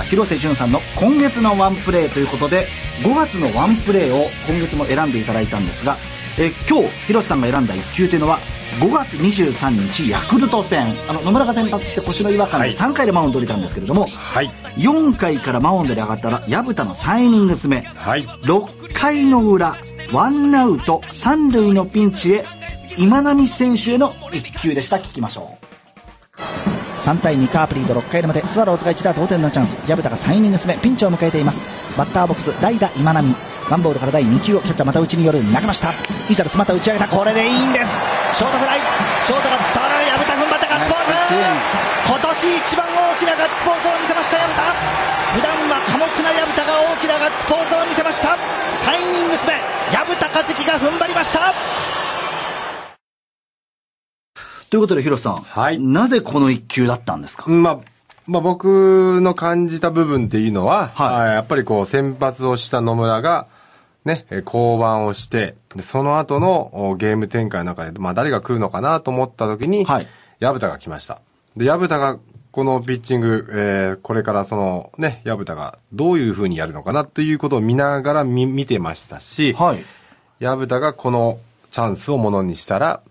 広瀬淳さんの今月のワンプレーということで5月のワンプレーを今月も選んでいただいたんですが、え今日広瀬さんが選んだ1球というのは5月23日ヤクルト戦。あの野村が先発して腰の違和感で3回でマウンド降りたんですけれども、はい。4回からマウンドに上がったら薮田の3イニングス目はい。6回の裏ワンアウト3塁のピンチへ今波選手への1球でした。聞きましょう3対2カープリード6回の表。スワローズが一打同点のチャンス。薮田が3イニングス目ピンチを迎えています。バッターボックス代打今波。ワンボールから第2球をキャッチャーまた打ちによる投げましたイサルスまた打ち上げた。これでいいんです。ショートフライ。ショートが取られ薮田踏ん張ったガッツポーズ。今年一番大きなガッツポーズを見せました薮田普段は寡黙な薮田が大きなガッツポーズを見せました。3イニングス目薮田和樹が踏ん張りましたということで、広瀬さん。はいなぜこの一球だったんですか、まあ、まあ、僕の感じた部分っていうのは、はいあやっぱりこう、先発をした野村が、ね、え降板をして、でその後のおゲーム展開の中で、まあ、誰が来るのかなと思った時に、はい薮田が来ました。で、薮田が、このピッチング、えーこれからそのね、薮田がどういう風にやるのかなということを見ながら見見てましたし、はい。薮田がこのチャンスをものにしたら、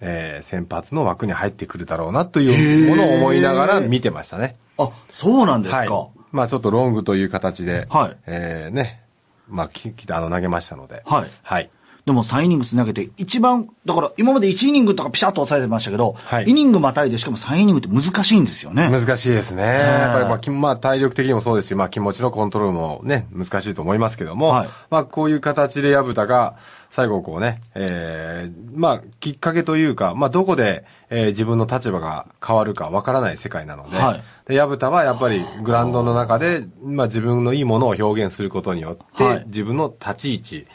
えー先発の枠に入ってくるだろうなというものを思いながら見てましたね。あ、そうなんですか。はい。まあちょっとロングという形で、はいえーね、まあききあの投げましたので、はいはい。でも3イニングス投げて、一番、だから今まで1イニングとかピシャッと抑えてましたけど、はい。イニングまたいでしかも3イニングって難しいんですよね。難しいですね。いやっぱりまあき、まあ体力的にもそうですし、まあ気持ちのコントロールもね、難しいと思いますけども、はい。まあこういう形で薮田が最後こうね、えー、まあきっかけというか、まあどこで、えー自分の立場が変わるかわからない世界なので、はい。で薮田はやっぱりグラウンドの中で、まあ自分のいいものを表現することによって、はい。自分の立ち位置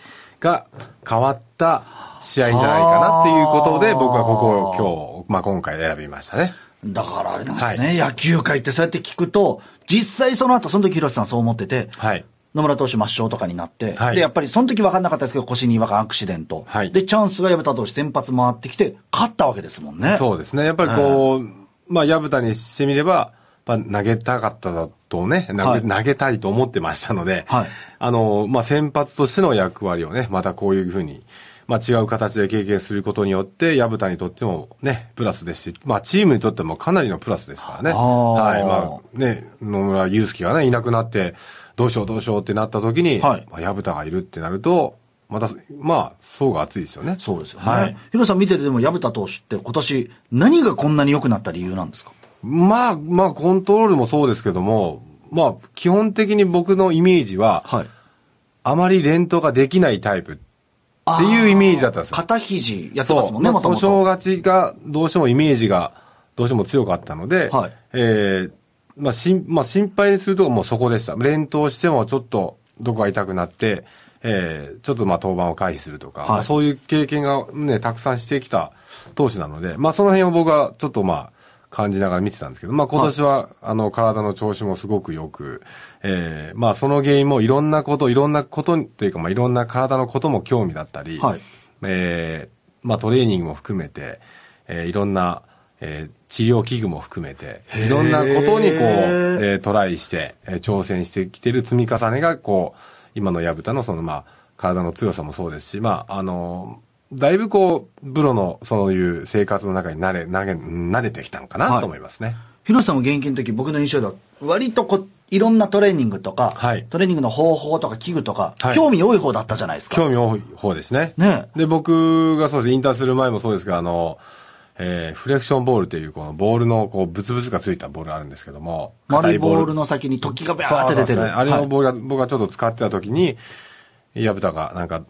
が変わった試合じゃないかなっていうことで、僕はここを今日、まあ今回選びましたね。だからあれなんですね、野球界ってそうやって聞くと、実際その後、その時広瀬さんそう思ってて、はい。野村投手抹消とかになって、はいで、やっぱりその時分かんなかったですけど、腰に違和感アクシデント。はいで、チャンスが薮田投手先発回ってきて、勝ったわけですもんね。そうですね。やっぱりこう、まあ、薮田にしてみれば、まあ、投げたかっただとね、投げ,、はい投げたいと思ってましたので、はいあの、まあ、先発としての役割をね、またこういうふうに、まあ、違う形で経験することによって、薮田にとってもね、プラスですし、まあ、チームにとってもかなりのプラスですからね。はい。まあ、ね、野村祐介がね、いなくなって、どうしようどうしようってなった時に、はいまあ、薮田がいるってなると、また、まあ、層が厚いですよね。そうですよね。はい。広瀬さん見ててでも、薮田投手って今年、何がこんなに良くなった理由なんですか？まあ、まあ、コントロールもそうですけども、まあ、基本的に僕のイメージは、はい。あまり連投ができないタイプっていうイメージだったんですよ。肩肘やってますもんね、まあもとも故障と。勝ちがどうしてもイメージがどうしても強かったので、はいえーまあ、しんまあ、心配にするとこもうそこでした。連投してもちょっとどこが痛くなって、えーちょっとまあ登板を回避するとか、はいまあそういう経験がね、たくさんしてきた投手なので、まあその辺を僕はちょっとまあ、感じながら見てたんですけど、まあ今年は、あの、体の調子もすごく良く、えーまあその原因もいろんなこと、いろんなことというか、まあいろんな体のことも興味だったり、はい。えーまあトレーニングも含めて、えーいろんな、えー治療器具も含めて、いろんなことにこう、えートライして、えー挑戦してきてる積み重ねが、こう、今の薮田のその、まあ、体の強さもそうですし、まあ、あのだいぶこう、プロのそういう生活の中に慣れ、慣れ、慣れてきたのかはないと思いますね。広瀬さんも現役の時、僕の印象では、割とこう、いろんなトレーニングとか、はいトレーニングの方法とか器具とか、はい興味多い方だったじゃないですか。興味多い方ですね。ねで、僕がそうです、引退する前もそうですが、あの、えーフレクションボールっていう、このボールの、こう、ブツブツがついたボールがあるんですけども、丸い硬ボールの先に突起がビャーって出てる。そうそうそうあれはいのボールが、僕がちょっと使ってた時に、薮田がなんか、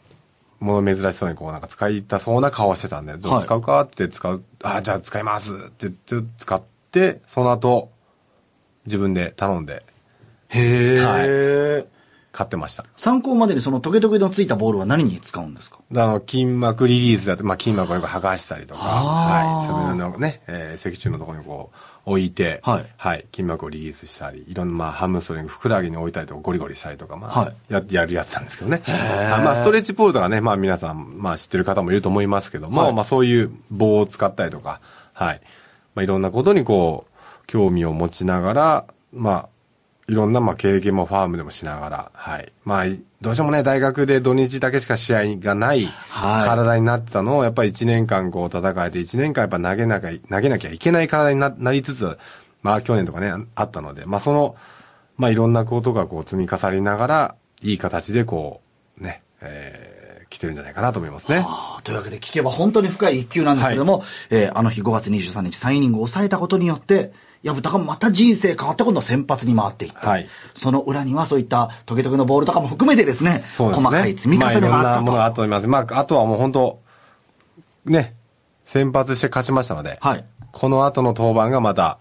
もの珍しそうにこうなんか使いたそうな顔してたんで、どう使うかって使う、あ、じゃあ使いますって言って使って、その後、自分で頼んで。へー。買ってました。参考までにそのトゲトゲのついたボールは何に使うんですか？であの、筋膜リリースだと、まあ、筋膜をよく剥がしたりとか、はい。それのね、えー脊柱のところにこう、置いて、はい筋膜をリリースしたり、いろんな、まあ、ハムストリング、ふくらはぎに置いたりとか、ゴリゴリしたりとか、まあ、はいや、やるやつなんですけどね。まあ、ストレッチポールとかね、まあ、皆さん、まあ、知ってる方もいると思いますけども、はいまあ、そういう棒を使ったりとか、はい。まあ、いろんなことにこう、興味を持ちながら、まあ、いろんなまあ経験もファームでもしながら、はい。まあ、どうしてもね、大学で土日だけしか試合がないはい体になってたのを、やっぱり1年間こう戦えて、1年間やっぱ投げなきゃ、投げなきゃいけない体にななりつつ、まあ去年とかね、あったので、まあその、まあいろんなことがこう積み重なりながら、いい形でこう、ね、えー、来てるんじゃないかなと思いますね。あーというわけで聞けば本当に深い一球なんですけども、えーあの日5月23日3イニングを抑えたことによって、薮田がまた人生変わった今度は先発に回っていった。はいその裏にはそういったトゲトゲのボールとかも含めてですね、そうですね。細かい積み重ねがあったと。まああと思います。まあ、あとはもう本当、ね、先発して勝ちましたので、はい。この後の登板がまた、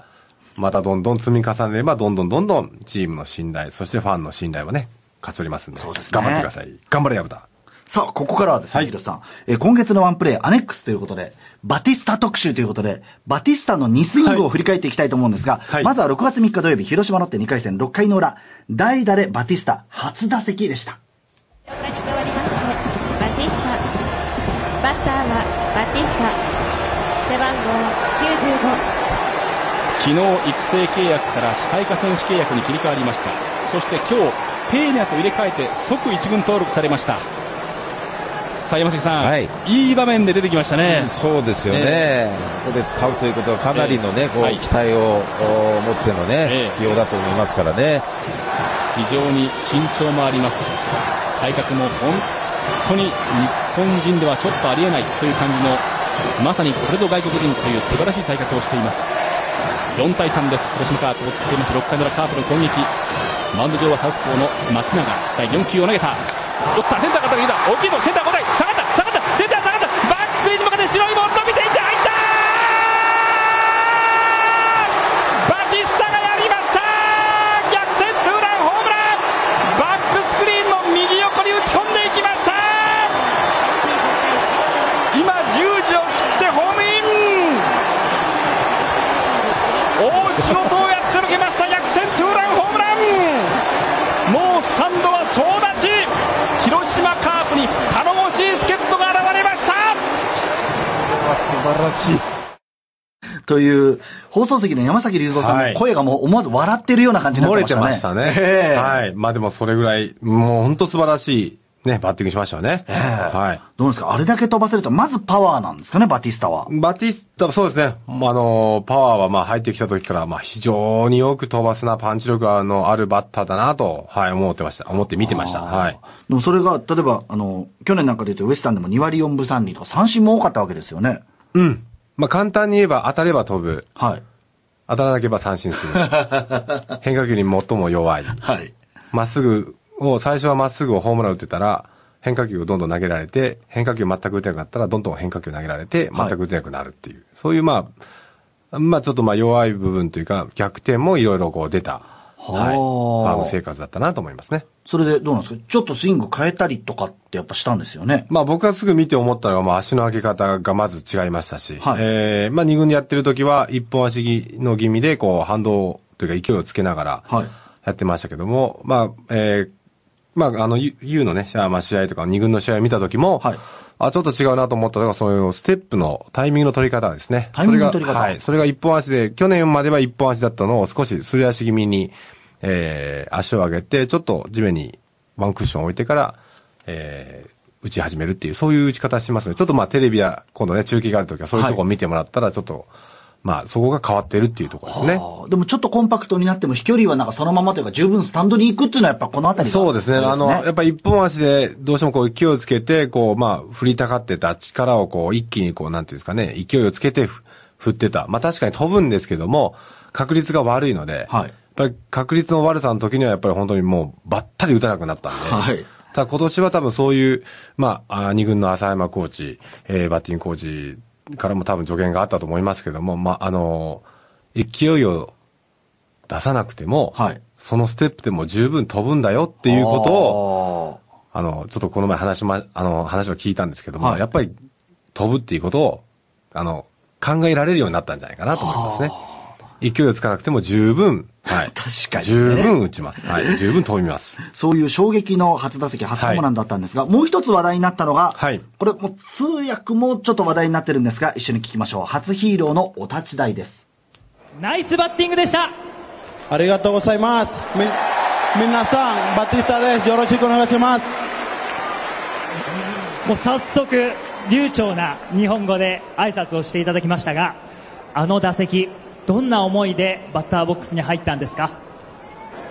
またどんどん積み重ねれば、どんどんどんどんチームの信頼、そしてファンの信頼をね、勝ち取りますんで、そうですね頑張ってください。頑張れ、薮田。さあ、ここからはですね、はいヒロさん、えー今月のワンプレーアネックスということで、バティスタ特集ということで、バティスタの2スイングを振り返っていきたいと思うんですが、はいまずは6月3日土曜日、広島ロッテ2回戦6回の裏、代打でバティスタ初打席でした。バティスタ。バッターはバティスタ。背番号95。昨日育成契約から支配下選手契約に切り替わりましたそして今日ペーニャと入れ替えて即一軍登録されましたさあ山崎さん、はい。いい場面で出てきましたね、そうですよね、ここで使うということはかなりのね、ええはい。期待をお持ってのね、ええ。起用だと思いますからね。非常に身長もあります。体格も本当に日本人ではちょっとありえないという感じのまさにこれぞ外国人という素晴らしい体格をしています。4対3です。広島カープを作っています。6回カープの攻撃。マウンド上はサウスポーの松永。第4球を投げた打ったセンターが叩いた大きいぞセンター交代下がった下がったセンター下がった。バックスクリーンに向かって白いボール伸びていって入ったバティスタがやりました逆転ツーランホームランバックスクリーンの右横に打ち込んでいきました今10時を切ってホームイン大仕事をやってのけました逆転ツーランホームランもうスタンドは総立ち広島カープに頼もしい助っ人が現れました素晴らしい。という、放送席の山崎隆三さんはいの声がもう思わず笑ってるような感じになって漏ましたね。れてましたね。ええはい。まあでもそれぐらい、もう本当素晴らしい、ね、バッティングしましたよね。ええはい。どうですか？あれだけ飛ばせると、まずパワーなんですかね、バティスタは。バティスタ、そうですね。あの、パワーはまあ入ってきた時から、まあ非常によく飛ばすな、パンチ力のあるバッターだなと、はい、思ってました。思って見てました。はい。でもそれが、例えば、あの、去年なんかで言うとウエスタンでも2割4分3厘とか三振も多かったわけですよね。うん。まあ簡単に言えば当たれば飛ぶ。はい。当たらなければ三振する。変化球に最も弱い。はい。まっすぐを、最初はまっすぐをホームラン打ってたら、変化球をどんどん投げられて、変化球全く打てなかったら、どんどん変化球投げられて、はい全く打てなくなるっていう。そういうまあ、まあちょっとまあ弱い部分というか、逆転もいろいろこう出た、はい。フはあァーム生活だったなと思いますね。それでどうなんですか？ちょっとスイング変えたりとかってやっぱしたんですよね？まあ僕がすぐ見て思ったのは、まあ足の上げ方がまず違いましたし、はいえー、まあ二軍でやってる時は、一本足の気味で、こう反動というか勢いをつけながら、はい。やってましたけども、まあ、えー、まあ、あの、U のね、あまあ、試合とか、二軍の試合を見たときも、はいあ、ちょっと違うなと思ったのが、そういうステップのタイミングの取り方ですね。タイミングの取り方はい。それが一本足で、去年までは一本足だったのを少しすり足気味に、えー、足を上げて、ちょっと地面にワンクッション置いてから、えー、打ち始めるっていう、そういう打ち方してますね。ちょっとまあ、テレビや、今度ね、中継があるときは、そういうとこを見てもらったら、ちょっと、まあ、そこが変わってるっていうところですね。はあでもちょっとコンパクトになっても飛距離はなんかそのままというか十分スタンドに行くっていうのはやっぱこのあたりがそうですね。あの、やっぱり一本足でどうしてもこう勢いをつけて、こう、まあ、振りたがってた力をこう、一気にこう、なんていうんですかね、勢いをつけてふ振ってた。まあ確かに飛ぶんですけども、確率が悪いので、はいぱり確率の悪さの時にはやっぱり本当にもう、ばったり打たなくなったんで、はい。ただ今年は多分そういう、まあ、あ二軍の浅山コーチ、えーバッティングコーチからも多分助言があったと思いますけども、まあ、あの、勢いを出さなくても、はい。そのステップでも十分飛ぶんだよっていうことを、を、あの、ちょっとこの前話しま、あの、話を聞いたんですけども、はい。やっぱり飛ぶっていうことを、あの、考えられるようになったんじゃないかなと思いますね。勢いをつかなくても十分、はい。確かにね十分打ちます。はい。十分飛びます。そういう衝撃の初打席、初ホームランだったんですが、もう一つ話題になったのが、はいこれもう通訳もちょっと話題になってるんですが、一緒に聞きましょう。初ヒーローのお立ち台です。ナイスバッティングでしたありがとうございます。み、皆さん、バティスタです。よろしくお願いします。もう早速、流暢な日本語で挨拶をしていただきましたが、あの打席、どんな思いでバッターボックスに入ったんですか？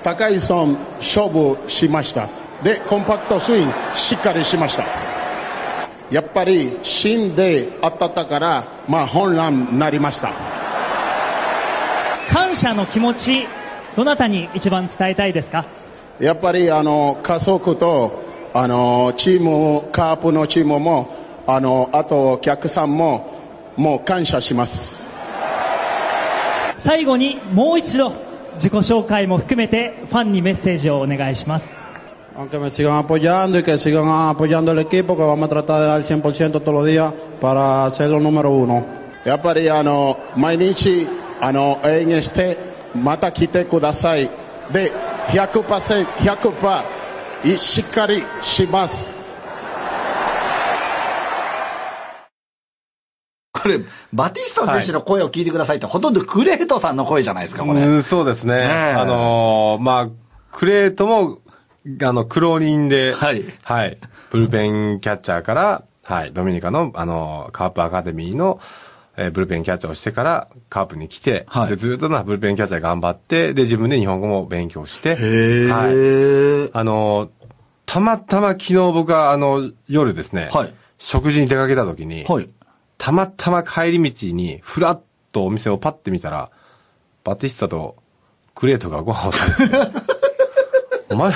高い損、勝負しました。で、コンパクトスイング、しっかりしました。やっぱり、芯で当たったから、まあ、本乱になりました。感謝の気持ち、どなたに一番伝えたいですか？やっぱり、あの、家族と、あの、チーム、カープのチームも、あの、あと、お客さんも、もう感謝します。最後にもう一度、自己紹介も含めてファンにメッセージをお願いします。Aunque me sigan apoyando y que sigan apoyando el equipo, que vamos a tratar de dar el 100% todos los días para ser los número uno. やっぱりあの毎日あの応援してまた来てください。で100%、100%しっかりします。これ、バティスタ選手の声を聞いてくださいって、ほとんどクレートさんの声じゃないですか、これ。うんそうですね。ねえあのーまあ、クレートも、あの、苦労人で、はいはい。ブルペンキャッチャーから、はい、ドミニカの、あの、カープアカデミーの、えーブルペンキャッチャーをしてから、カープに来て、はいでずっとな、ブルペンキャッチャー頑張って、で、自分で日本語も勉強して。はい。あの、たまたま昨日僕は、あの、夜ですね、はい食事に出かけた時に、はい。たまたま帰り道に、ふらっとお店をパッて見たら、バティスタとクレートがご飯を食べてて お前、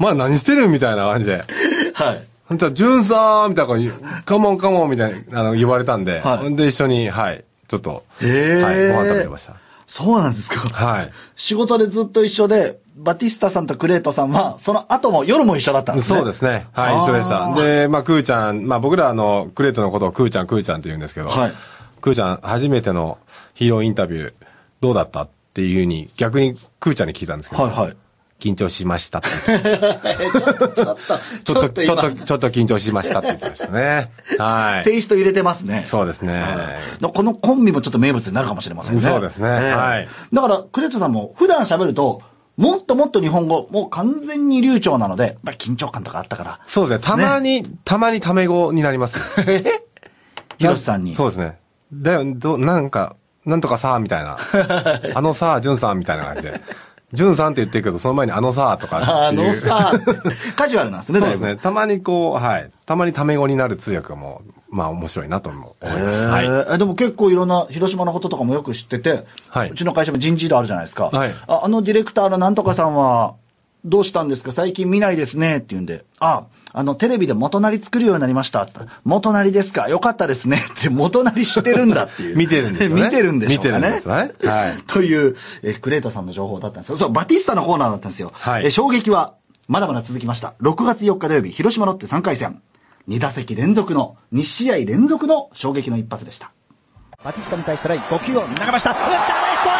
お前何してるみたいな感じで。はい。ほんとは、ジュンさんみたいな感じ、カモンカモンみたいな、あの、言われたんで、はいほんで一緒に、はい、ちょっと、はい、ご飯食べてました。そうなんですか？はい。仕事でずっと一緒で、バティスタさんとクレートさんは、その後も夜も一緒だったんですね。そうですね。はい、一緒でした。で、まあ、クーちゃん、まあ、僕らあの、クレートのことをクーちゃん、クーちゃんって言うんですけど、はいクーちゃん、初めてのヒーローインタビュー、どうだった？っていうふうに、逆にクーちゃんに聞いたんですけど、はいはい。緊張しましたって言ってました。ちょっと、ちょっと、ちょっと、ちょっ今と、ちょっと緊張しましたって言ってましたね。はい。テイスト入れてますね。そうですね。はいこのコンビもちょっと名物になるかもしれませんね。そうですねはいだから、クレートさんも普段喋ると、もっともっと日本語、もう完全に流暢なので、やっぱり緊張感とかあったから。そうですね。たまに、たまにタメ語になります。え ヒロシさんに。そうですね。だよ、ど、なんか、なんとかさ、みたいな。あのさ、ジュンさんみたいな感じで。ジュンさんって言ってるけど、その前にあのさ、とかっていう。あのさ、カジュアルなんですね、そうですね。たまにこう、はい。たまにタメ語になる通訳がもう、まあ面白いなと思います。はい。でも結構いろんな広島のこととかもよく知ってて、はいうちの会社も人事異動あるじゃないですか。はいああのディレクターのなんとかさんは、どうしたんですか？最近見ないですねって言うんで、あ、あの、テレビで元なり作るようになりましたって言ったら、元なりですか？よかったですねって元なり知ってるんだっていう。見てるんですよね見てるんでしょうかね。見てるんですねはい という、えクレートさんの情報だったんですよ。そう、バティスタのコーナーだったんですよ。はいえ衝撃は、まだまだ続きました。6月4日土曜日、広島ロッテ3回戦。2打席連続の、2試合連続の衝撃の一発でした。バティスタに対して5球を投げました。打ったレフトへ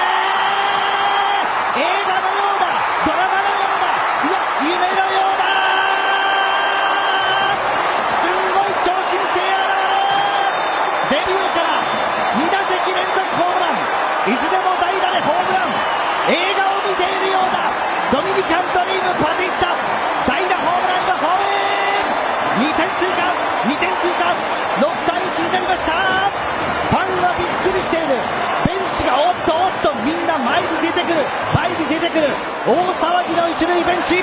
映画のようだドラマのようだうわ夢のようだすんごい超新星アラーデビューから2打席連続ホームランいずれも代打でホームラン映画を見ているようだドミニカンドリームバティスタ代打ホームランはホームイン2点追加2点追加6対1になりましたファンがびっくりしているベンチがおっとおっとみんな前に出てくる前に出てくる大騒ぎの一塁ベンチ6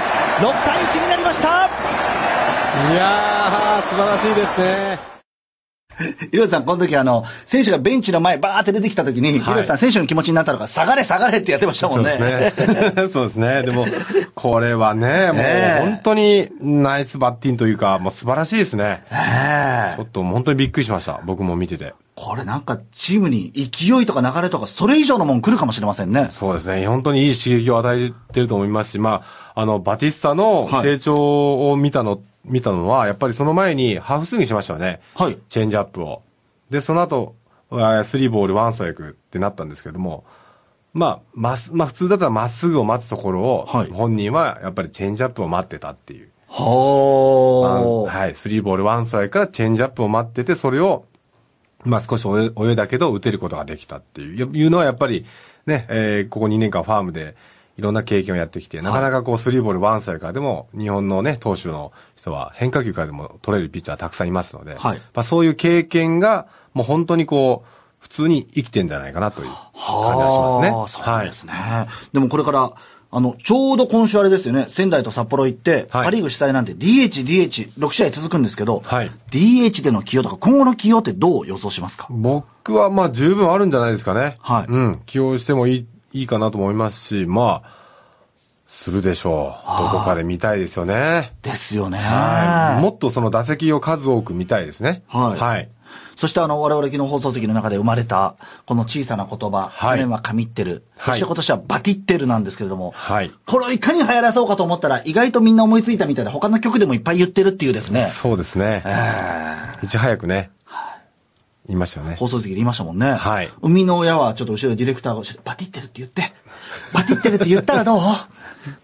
対1になりましたいやー、素晴らしいですね。ヒロシさん、この時あの、選手がベンチの前バーって出てきた時に、ヒロシさん選手の気持ちになったのか、下がれ下がれってやってましたもんね。そうですね。そうですね。でも、これはね、もう本当にナイスバッティングというか、もう素晴らしいですね。ちょっと本当にびっくりしました。僕も見てて。これなんかチームに勢いとか流れとか、それ以上のもん来るかもしれませんね。そうですね。本当にいい刺激を与えてると思いますし、まあ、あの、バティスタのはい成長を見たの、見たのは、やっぱりその前にハーフスイングしましたよね。はい。チェンジアップを。で、その後、あスリーボールワンストライクってなったんですけども、まあ、まっす、まあ普通だったらまっすぐを待つところを、はい本人はやっぱりチェンジアップを待ってたっていう。ほー。はい、スリーボールワンストライクからチェンジアップを待ってて、それを、まあ少し泳い泳いだけど打てることができたっていう、いうのはやっぱり、ね、えーここ2年間ファームでいろんな経験をやってきて、なかなかこう、スリーボールワンサイからでも、日本のね、投手の人は変化球からでも取れるピッチャーたくさんいますので、はいまあ、そういう経験が、もう本当にこう、普通に生きてんじゃないかなという感じがしますね。はあそうですね。でもこれから、あの、ちょうど今週あれですよね、仙台と札幌行って、はいパリーグ主催なんて DH、DH、6試合続くんですけど、はい DH での起用とか、今後の起用ってどう予想しますか？僕はまあ十分あるんじゃないですかね。はいうん。起用してもいい、いいかなと思いますし、まあ、するでしょう。どこかで見たいですよね。ですよね。はい。もっとその打席を数多く見たいですね。はいはい。そしてあの、我々昨日放送席の中で生まれた、この小さな言葉、はい去年は神ってる、はいそして今年はバティってるなんですけれども、はい。これをいかに流行らそうかと思ったら、意外とみんな思いついたみたいで、他の曲でもいっぱい言ってるっていうですね。そうですねえ。いち早くね、言いましたよね。放送席で言いましたもんね。はい生みの親はちょっと後ろでディレクターが、バティってるって言って、バティってるって言ったらどう？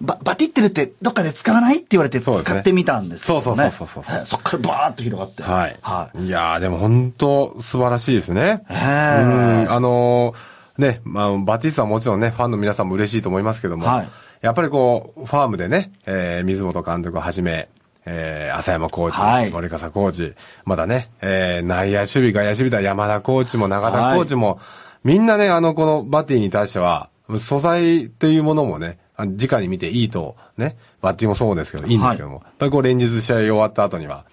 ババティってるってどっかで使わないって言われて使ってみたんですよね。そうそうそうそうそうえーそっからバーッと広がって。はい。はい。いやー、でも本当素晴らしいですね。ええうん、あのーね、まあ、バティスタはもちろんね、ファンの皆さんも嬉しいと思いますけども、はいやっぱりこう、ファームでね、えー、水本監督をはじめ、えー、浅山コーチ、はい森笠コーチ、まだね、えー、内野守備、外野守備だ、山田コーチも中田コーチも、みんなね、あの、このバッティに対しては、素材っていうものもね、直に見ていいと、ね、バッティングもそうですけど、い。いんですけども、やっぱりこう連日試合終わった後には、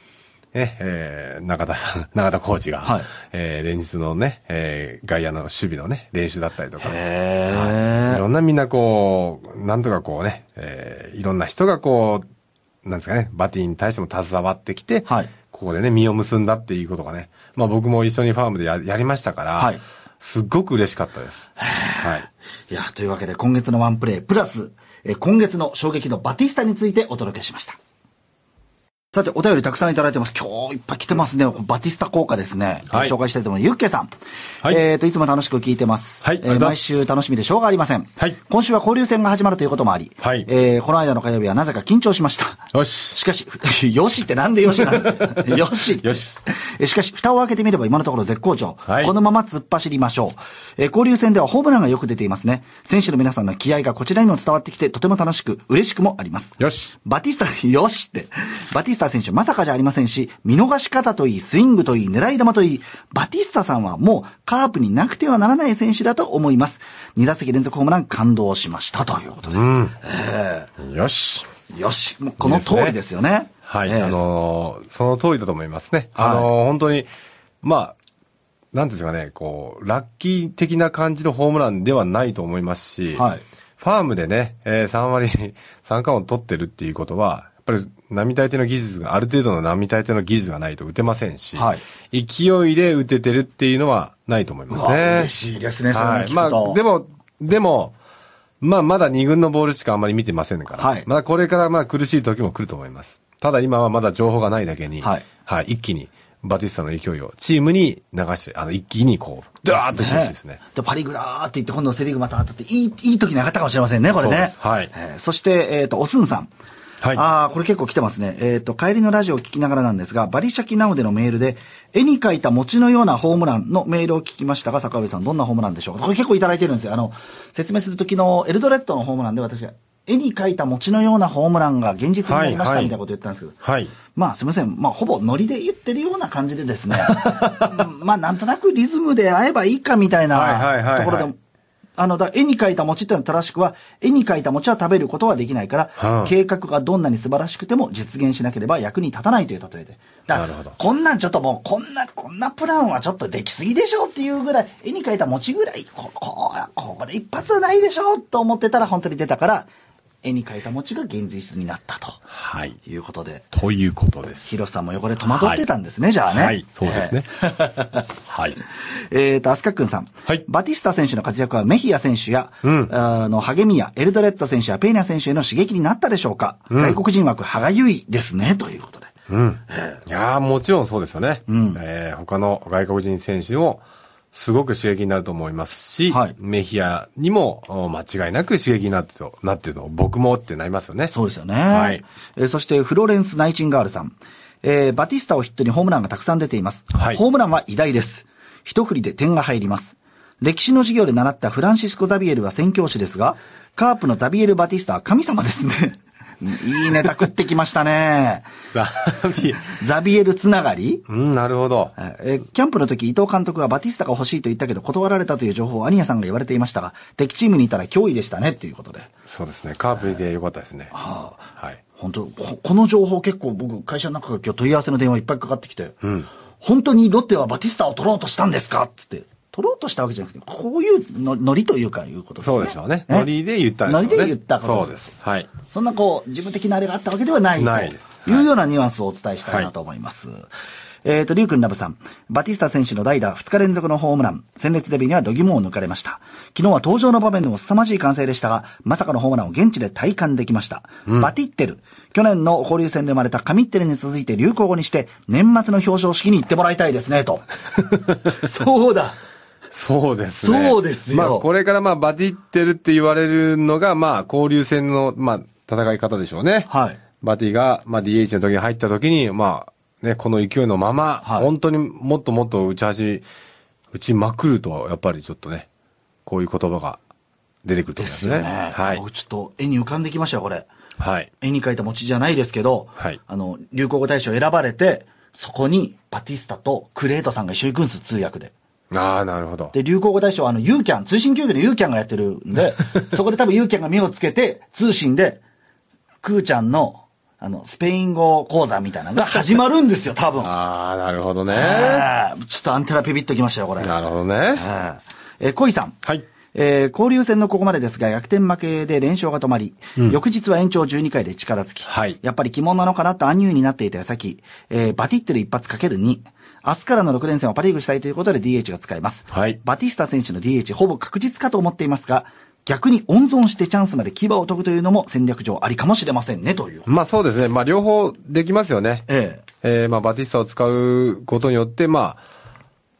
ね、えー、中田さん、中田コーチが、はい。えー、連日のね、えー、外野の守備のね、練習だったりとか、へー。い。ろんなみんなこう、なんとかこうね、えー、いろんな人がこう、なんですかね、バッティに対しても携わってきて、はい。ここでね、実を結んだっていうことがね、まあ僕も一緒にファームでややりましたから、はいすっごく嬉しかったです。はい。いや、というわけで今月のワンプレイ、プラス、えー今月の衝撃のバティスタについてお届けしました。さて、お便りたくさんいただいてます。今日いっぱい来てますね。バティスタ効果ですね。はい紹介したいと思います。ユッケさん。はいえっ、と、いつも楽しく聞いてます。はいありがとうございます毎週楽しみでしょうがありません。はい今週は交流戦が始まるということもあり、はいえーこの間の火曜日はなぜか緊張しました。よし。しかし、よしってなんでよしなんですかよし。よし。えしかし、蓋を開けてみれば今のところ絶好調。はいこのまま突っ走りましょう。えー交流戦ではホームランがよく出ていますね。選手の皆さんの気合がこちらにも伝わってきて、とても楽しく、嬉しくもあります。よし。バティスタ、よしって。バティスタ選手、まさかじゃありませんし、見逃し方といい、スイングといい、狙い球といい、バティスタさんはもうカープになくてはならない選手だと思います。2打席連続ホームラン感動しましたということで。うん。えよし。ーよし。もうこの通りですよね。はい。えーあのーその通りだと思いますね。はいあのー本当に、まあ、なんですかね、こう、ラッキー的な感じのホームランではないと思いますし、はい。ファームでね、えー3割、三冠を取ってるっていうことは、やっぱり並大抵の技術が、ある程度の並大抵の技術がないと打てませんし、はい勢いで打ててるっていうのはないと思いますね。嬉しいですね、はい。ま。あ、でも、でも、まあ、まだ2軍のボールしかあんまり見てませんから、はいまだこれからまあ苦しい時も来ると思います。ただ今はまだ情報がないだけに、はい一気にバティスタの勢いをチームに流して、あの、一気にこう、ダーッといってほしいですね。で、パリグラーって言って、今度セリーグまた当たって、いい、いい時に上がったかもしれませんね、これねはいえーそして、えっ、と、おすんさん。はい。ああ、これ結構来てますね。えっ、と、帰りのラジオを聞きながらなんですが、バリシャキナウでのメールで、絵に描いた餅のようなホームランのメールを聞きましたが、坂上さん、どんなホームランでしょうか？これ結構いただいてるんですよ。あの、説明するときのエルドレッドのホームランで私が、絵に描いた餅のようなホームランが現実になりましたはいみたいなこと言ったんですけど、はい。まあすみません、まあほぼノリで言ってるような感じでですね、う んまあなんとなくリズムで合えばいいかみたいはいはいはいはないところで、あの、だ絵に描いた餅っていうのは正しくは、絵に描いた餅は食べることはできないから、はあ計画がどんなに素晴らしくても実現しなければ役に立たないという例えで。だからなるほどこんなんちょっともう、こんな、こんなプランはちょっとできすぎでしょっていうぐらい、絵に描いた餅ぐらい、こ、こ、ここで一発はないでしょと思ってたら本当に出たから、絵に描いた餅が現実になったとはい。いうことで。ということです。ヒロさんも横で戸惑ってたんですね、じゃあね。はい、そうですね。はい。えーと、アスカ君さん。はいバティスタ選手の活躍はメヒア選手や、うんあの、励みやエルドレッド選手やペイナ選手への刺激になったでしょうか、うん外国人枠、歯がゆいですね、ということで。うん。いやーもちろんそうですよね。うんえー他の外国人選手も、すごく刺激になると思いますし、はいメヒアにもお間違いなく刺激になってると、なってると、僕もってなりますよね。そうですよね。はい。えーそして、フロレンス・ナイチンガールさん。えーバティスタをヒットにホームランがたくさん出ています。はいホームランは偉大です。一振りで点が入ります。歴史の授業で習ったフランシスコ・ザビエルは宣教師ですが、カープのザビエル・バティスタは神様ですね。いいネタ食ってきましたね。ザビエザビエルつながり？うん、なるほど。えーキャンプの時、伊藤監督はバティスタが欲しいと言ったけど断られたという情報をアニヤさんが言われていましたが、敵チームにいたら脅威でしたね、ということで。そうですね。カープで良かったですね。はあ、はい。本当ここの情報結構僕、会社の中から今日問い合わせの電話いっぱいかかってきて、うん。本当にロッテはバティスタを取ろうとしたんですか？つって。取ろうとしたわけじゃなくて、こういうのノリというか、いうことですね。そうでしょうね。ノリで言ったんでしょうね。ノリで言ったことそうです。はい。そんなこう、自分的なあれがあったわけではないとないうようなニュアンスをお伝えしたいなと思います。えっ、と、リュウ君ラブさん。バティスタ選手の代打2日連続のホームラン。戦列デビューには度肝を抜かれました。昨日は登場の場面でも凄まじい歓声でしたが、まさかのホームランを現地で体感できました。うんバティッテル。去年の交流戦で生まれたカミッテルに続いて流行語にして、年末の表彰式に行ってもらいたいですね、と。そうだ。そうですね。そうですよまあ、これからまあ、バティってるって言われるのが、まあ、交流戦の、まあ、戦い方でしょうね。はい。バティが、まあ、DH の時に入った時に、まあ、ね、この勢いのまま、はい本当にもっともっと打ち走、打ちまくると、やっぱりちょっとね、こういう言葉が出てくるとで思いますすね。よね。はい僕。ちょっと絵に浮かんできましたよ、これ。はい。絵に描いた餅じゃないですけど、はいあの、流行語大賞選ばれて、そこにバティスタとクレートさんが一緒に行くんです、通訳で。ああ、なるほど。で、流行語大賞はあの、ユーキャン、通信教育でユーキャンがやってるんで、そこで多分ユーキャンが目をつけて、通信で、クーちゃんの、あの、スペイン語講座みたいなのが始まるんですよ、多分。ああ、なるほどね。ええちょっとアンテナピピッときましたよ、これ。なるほどね。えええー、恋さん。はい。えー交流戦のここまでですが、逆転負けで連勝が止まり、うん翌日は延長12回で力尽き、はいやっぱり鬼門なのかなと暗入になっていた矢先、えーバティッテル一発かける2、明日からの6連戦をパリーグしたいということで DH が使えます。はい。バティスタ選手の DH ほぼ確実かと思っていますが、逆に温存してチャンスまで牙を研ぐというのも戦略上ありかもしれませんね、という。まあそうですね。まあ両方できますよね。ええーまあバティスタを使うことによって、まあ、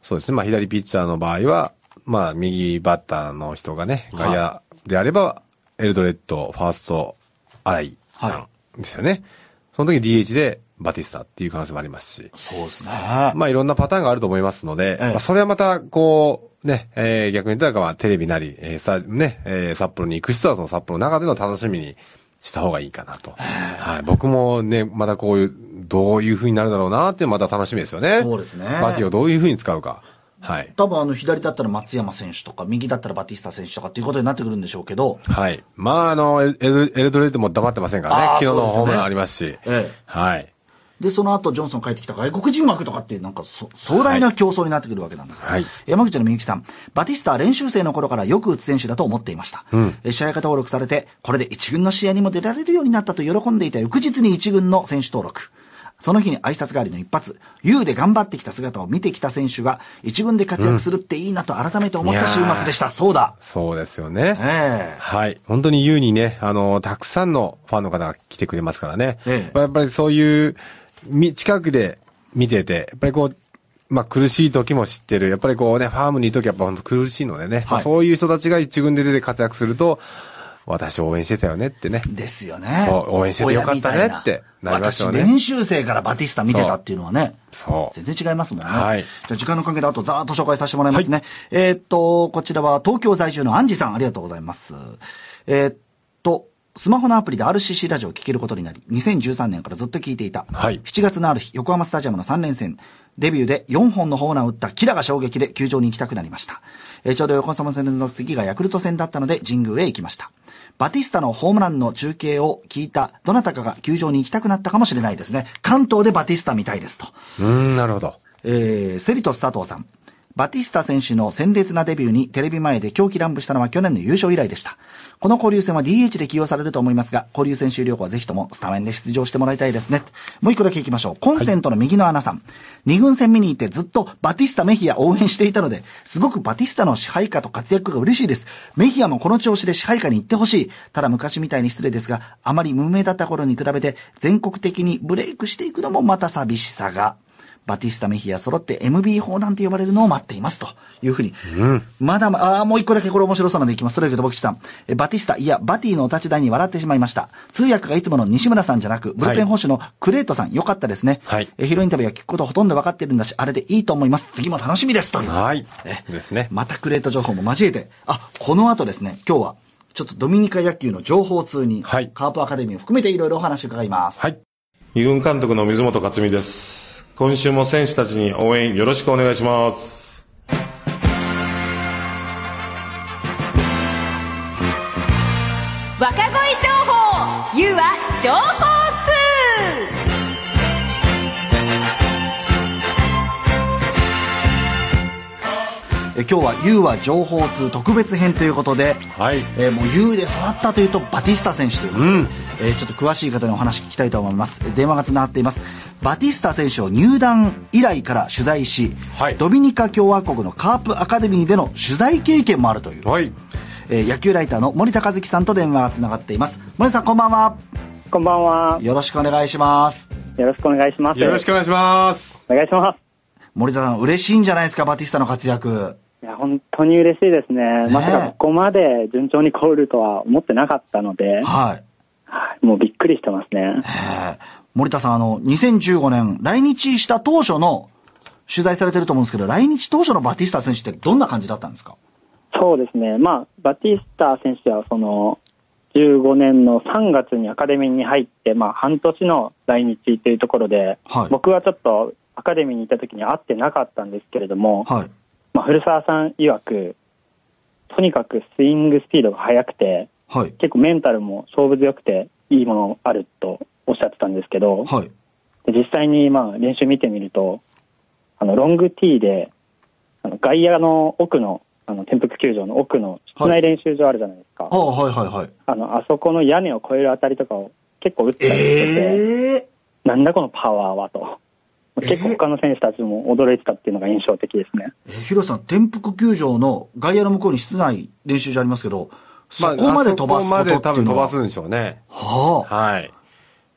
そうですね。まあ左ピッチャーの場合は、まあ右バッターの人がね、はい外野であれば、エルドレッド、ファースト、新井さはんですよね。その時 DH でバティスタっていう可能性もありますし。えそうですね。まあいろんなパターンがあると思いますので、ええまあそれはまた、こう、ね、えー逆に言ったら、まあテレビなり、えーさ、ね、えー札幌に行く人はその札幌の中での楽しみにした方がいいかなと。はい。僕もね、またこういう、どういう風になるだろうなっていうまた楽しみですよね。そうですねバティをどういう風に使うか。はい。多分あの左だったら松山選手とか、右だったらバティスタ選手とかっていうことになってくるんでしょうけど、はい。まあ、あの、エルエルドレッドも黙ってませんからね。昨日のホームランありますし。ええはい。で、その後、ジョンソン帰ってきた外国人枠とかっていう、なんかそ、壮大な競争になってくるわけなんです。はい山口のみゆきさん、バティスタは練習生の頃からよく打つ選手だと思っていました。うんえ試合方登録されて、これで一軍の試合にも出られるようになったと喜んでいた翌日に一軍の選手登録。その日に挨拶代わりの一発、U で頑張ってきた姿を見てきた選手が一軍で活躍するっていいなと改めて思った週末でした。そうだ。そうですよね。ええはい。本当に優にね、あの、たくさんのファンの方が来てくれますからね。ええやっぱりそういう、み近くで見てて、やっぱりこう、まあ苦しい時も知ってる。やっぱりこうね、ファームにいる時はやっぱ本当苦しいのでね。まあそういう人たちが一軍で出て活躍すると、私応援してたよねってね。ですよね。そう応援しててよかったねってなりますよね私、練習生からバティスタ見てたっていうのはね。そう。全然違いますもんね。はいじゃあ時間の関係であとざーっと紹介させてもらいますね。えーっと、こちらは東京在住のアンジさん、ありがとうございます。えーっと、スマホのアプリで RCC ラジオを聴けることになり、2013年からずっと聞いていた。はい7月のある日、横浜スタジアムの3連戦、デビューで4本のホームランを打ったキラが衝撃で球場に行きたくなりました。えーちょうど横浜戦の次がヤクルト戦だったので神宮へ行きました。バティスタのホームランの中継を聞いたどなたかが球場に行きたくなったかもしれないですね。関東でバティスタ見たいですと。うーん、なるほど。えーセリトス佐藤さん。バティスタ選手の鮮烈なデビューにテレビ前で狂気乱舞したのは去年の優勝以来でした。この交流戦は DH で起用されると思いますが、交流戦終了後はぜひともスタメンで出場してもらいたいですね。もう一個だけ行きましょう。コンセントの右の穴さん。二軍戦見に行ってずっとバティスタメヒア応援していたので、すごくバティスタの支配下と活躍が嬉しいです。メヒアもこの調子で支配下に行ってほしい。ただ昔みたいに失礼ですが、あまり無名だった頃に比べて全国的にブレイクしていくのもまた寂しさが。バティスタ・メヒア揃って MB 砲なんて呼ばれるのを待っていますというふうに。うん。まだま、あーもう一個だけこれ面白そうなんでいきます。それだけど、ボキさん。えバティスタ、いや、バティのお立ち台に笑ってしまいました。通訳がいつもの西村さんじゃなく、ブルペン保守のクレートさん、よかったですね。はいえヒロインタビューは聞くことほとんど分かってるんだし、あれでいいと思います。次も楽しみです。という。はいえ。ですね。またクレート情報も交えて、あ、この後ですね、今日は、ちょっとドミニカ野球の情報通に、はいカープアカデミーを含めていろいろお話を伺います。はい。二軍監督の水本克美です。今週も選手たちに応援よろしくお願いします。え今日は U は情報通特別編ということで、はい。えーもう U で育ったというとバティスタ選手ということで、うんえーちょっと詳しい方にお話聞きたいと思います。えー電話がつながっています。バティスタ選手を入団以来から取材し、はいドミニカ共和国のカープアカデミーでの取材経験もあるという、はい。えー野球ライターの森田和樹さんと電話がつながっています。森田さんこんばんは。こんばんは。よろしくお願いします。よろしくお願いします。よろしくお願いします。お願いします。森田さん嬉しいんじゃないですか、バティスタの活躍。いや、本当に嬉しいですね。ねまさかここまで順調に来るとは思ってなかったので、はい。はいもうびっくりしてますね。えー森田さん、あの、2015年、来日した当初の、取材されてると思うんですけど、来日当初のバティスタ選手ってどんな感じだったんですか？そうですね。まあ、バティスタ選手はその、15年の3月にアカデミーに入って、まあ、半年の来日というところで、はい僕はちょっとアカデミーにいた時に会ってなかったんですけれども、はい。まあ、古澤さん曰く、とにかくスイングスピードが速くて、はい。結構メンタルも勝負強くていいものあるとおっしゃってたんですけど、はい。で実際にまあ練習見てみると、あのロングティーで、あの外野の奥の、あの天福球場の奥の室内練習場あるじゃないですか。ああ、はいはいはい。あの、あそこの屋根を越えるあたりとかを結構打ってたりしてて、ええなんだこのパワーはと。結構他の選手たちも驚いてたっていうのが印象的ですね。えー、ヒロさん、天福球場の外野の向こうに室内練習場ありますけど、そこまで飛ばすことっていうのは、あそこまで多分飛ばすんでしょうね。ははい。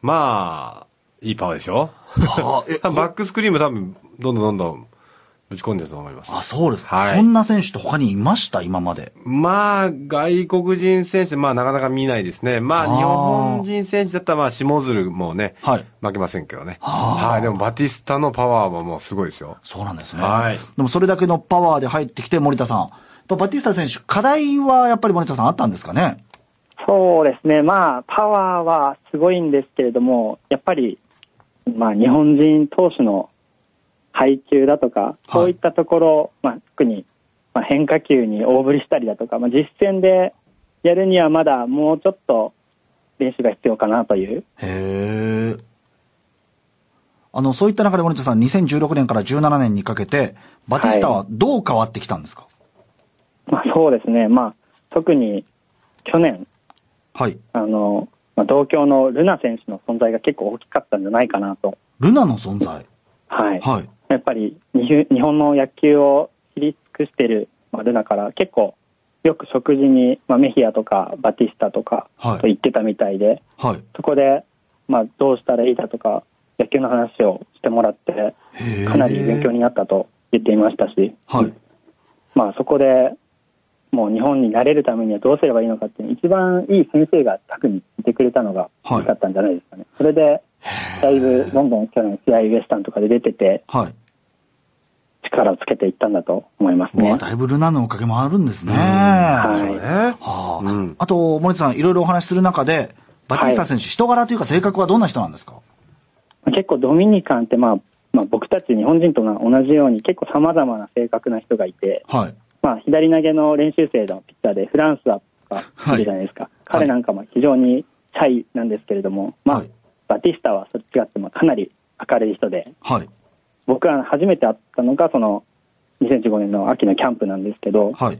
まあ、いいパワーでしょ？あ、はあ、バックスクリーンも多分、どんどんどんどん打ち込んでると思います。あ、そうです。はいそんな選手って他にいました？今まで。まあ、外国人選手、まあ、なかなか見ないですね。まあ、日本人選手だったら、まあ、下鶴もね、はい。負けませんけどね。はい。でも、バティスタのパワーはもうすごいですよ。そうなんですね。はいでもそれだけのパワーで入ってきて、森田さん。バティスタ選手、課題はやっぱり森田さんあったんですかね？そうですね。まあ、パワーはすごいんですけれども、やっぱり、まあ、日本人投手の配球だとか、そういったところ、まあ、特に、まあ、変化球に大振りしたりだとか、まあ、実戦でやるにはまだもうちょっと練習が必要かなという。へえ。あの、そういった中で森田さん、2016年から17年にかけて、バティスタはどう変わってきたんですか？まあ、そうですね。まあ、特に去年、はい。あの、まあ、同郷のルナ選手の存在が結構大きかったんじゃないかなと。ルナの存在？はい。はい。やっぱり日日本の野球を知り尽くしてる、まあ、ルナから結構よく食事に、まあ、メヒアとかバティスタとかはいと言ってたみたいで、はい。そこで、まあ、どうしたらいいだとか野球の話をしてもらって。かなり勉強になったと言っていましたし、はい。まあ、そこでもう日本に慣れるためにはどうすればいいのかっていうの一番いい先生がタクにいてくれたのがはい良かったんじゃないですかね。それでだいぶどんどん去年試合ウエスタンとかで出ててはい。力をつけていったんだと思いますね。だいぶルナのおかげもあるんですね。はいそうね。はあうんあと、森田さん、いろいろお話しする中で、バティスタ選手、人柄というか性格はどんな人なんですか？結構ドミニカンって、まあ、まあ僕たち日本人と同じように結構様々な性格な人がいて、はい。まあ左投げの練習生のピッチャーでフランスはとかいるじゃないですか。彼なんかも非常にシャイなんですけれども、まあ、はいバティスタはそれ違ってまあかなり明るい人で、はい。僕は初めて会ったのがその2015年の秋のキャンプなんですけど、はい。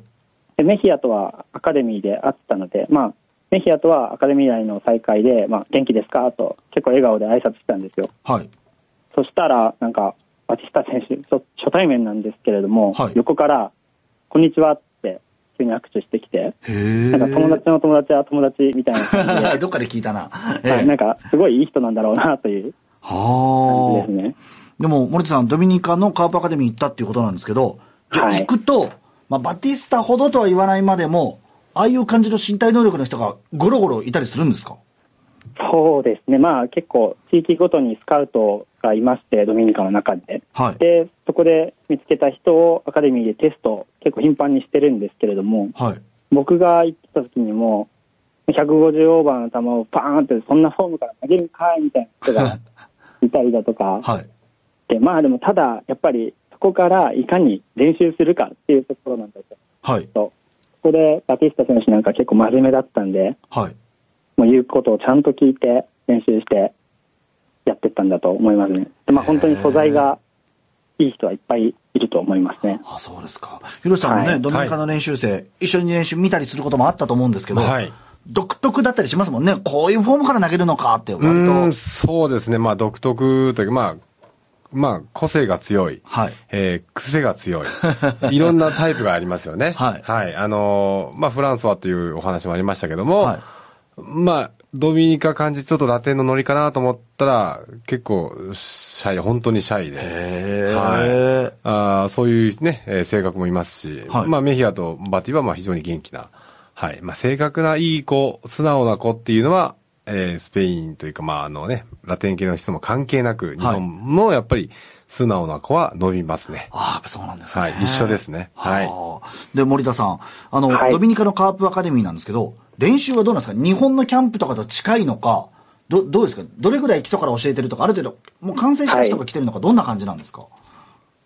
でメヒアとはアカデミーで会ってたので、まあ、メヒアとはアカデミー内の再会で、まあ、元気ですか？と結構笑顔で挨拶したんですよ。はい。そしたら、なんか、バティスタ選手、初初対面なんですけれども、はい横から、こんにちはって、急に握手してきて。なんか友達の友達は友達みたいな感じ どっかで聞いたな。で、はいなんか、すごいいい人なんだろうなというはですね。あ。でも、森田さん、ドミニカのカープアカデミー行ったっていうことなんですけど、じゃあはい行くと、まあ、バティスタほどとは言わないまでも、ああいう感じの身体能力の人がゴロゴロいたりするんですか？そうですね、まあ結構、地域ごとにスカウトがいまして、ドミニカの中で。はい。で、そこで見つけた人をアカデミーでテスト、結構頻繁にしてるんですけれども、はい。僕が行ってた時にも、150オーバーの球をパーンって、そんなフォームから投げるかいみたいな人が いたりだとか、はい。でまあでもただ、やっぱりそこからいかに練習するかっていうところなんですよ。はい。そこでバティスタ選手なんか結構真面目だったんで、はい。もう言うことをちゃんと聞いて練習してやってったんだと思いますね。でまあ本当に素材がいい人はいっぱいいると思いますね。あ、そうですか。ヒロシさんもね、はいドミニカの練習生、一緒に練習見たりすることもあったと思うんですけど、はい。独特だったりしますもんね。こういうフォームから投げるのかって、割と。そうですね。まあ、独特というか、まあ、まあ、個性が強い。はい。えー癖が強い。いろんなタイプがありますよね。はいはい。あのーまあ、フランスはというお話もありましたけども、はい。まあ、ドミニカ感じ、ちょっとラテンのノリかなと思ったら、結構、シャイ、本当にシャイで。へはいー。あーそういうね、えー性格もいますし、はいまあ、メヒアとバティはまあ非常に元気な、はい。まあ、正確ないい子、素直な子っていうのは、えースペインというか、まあ、あのね、ラテン系の人も関係なく、日本もやっぱり素直な子は伸びますね。ああ、そうなんですね。はい。一緒ですね。はい。はあ。で、森田さん、あの、はい。ドミニカのカープアカデミーなんですけど、練習はどうなんですか？日本のキャンプとかと近いのか、ど、どうですか？どれぐらい基礎から教えてるとか、ある程度、もう完成した人が来てるのか、どんな感じなんですか？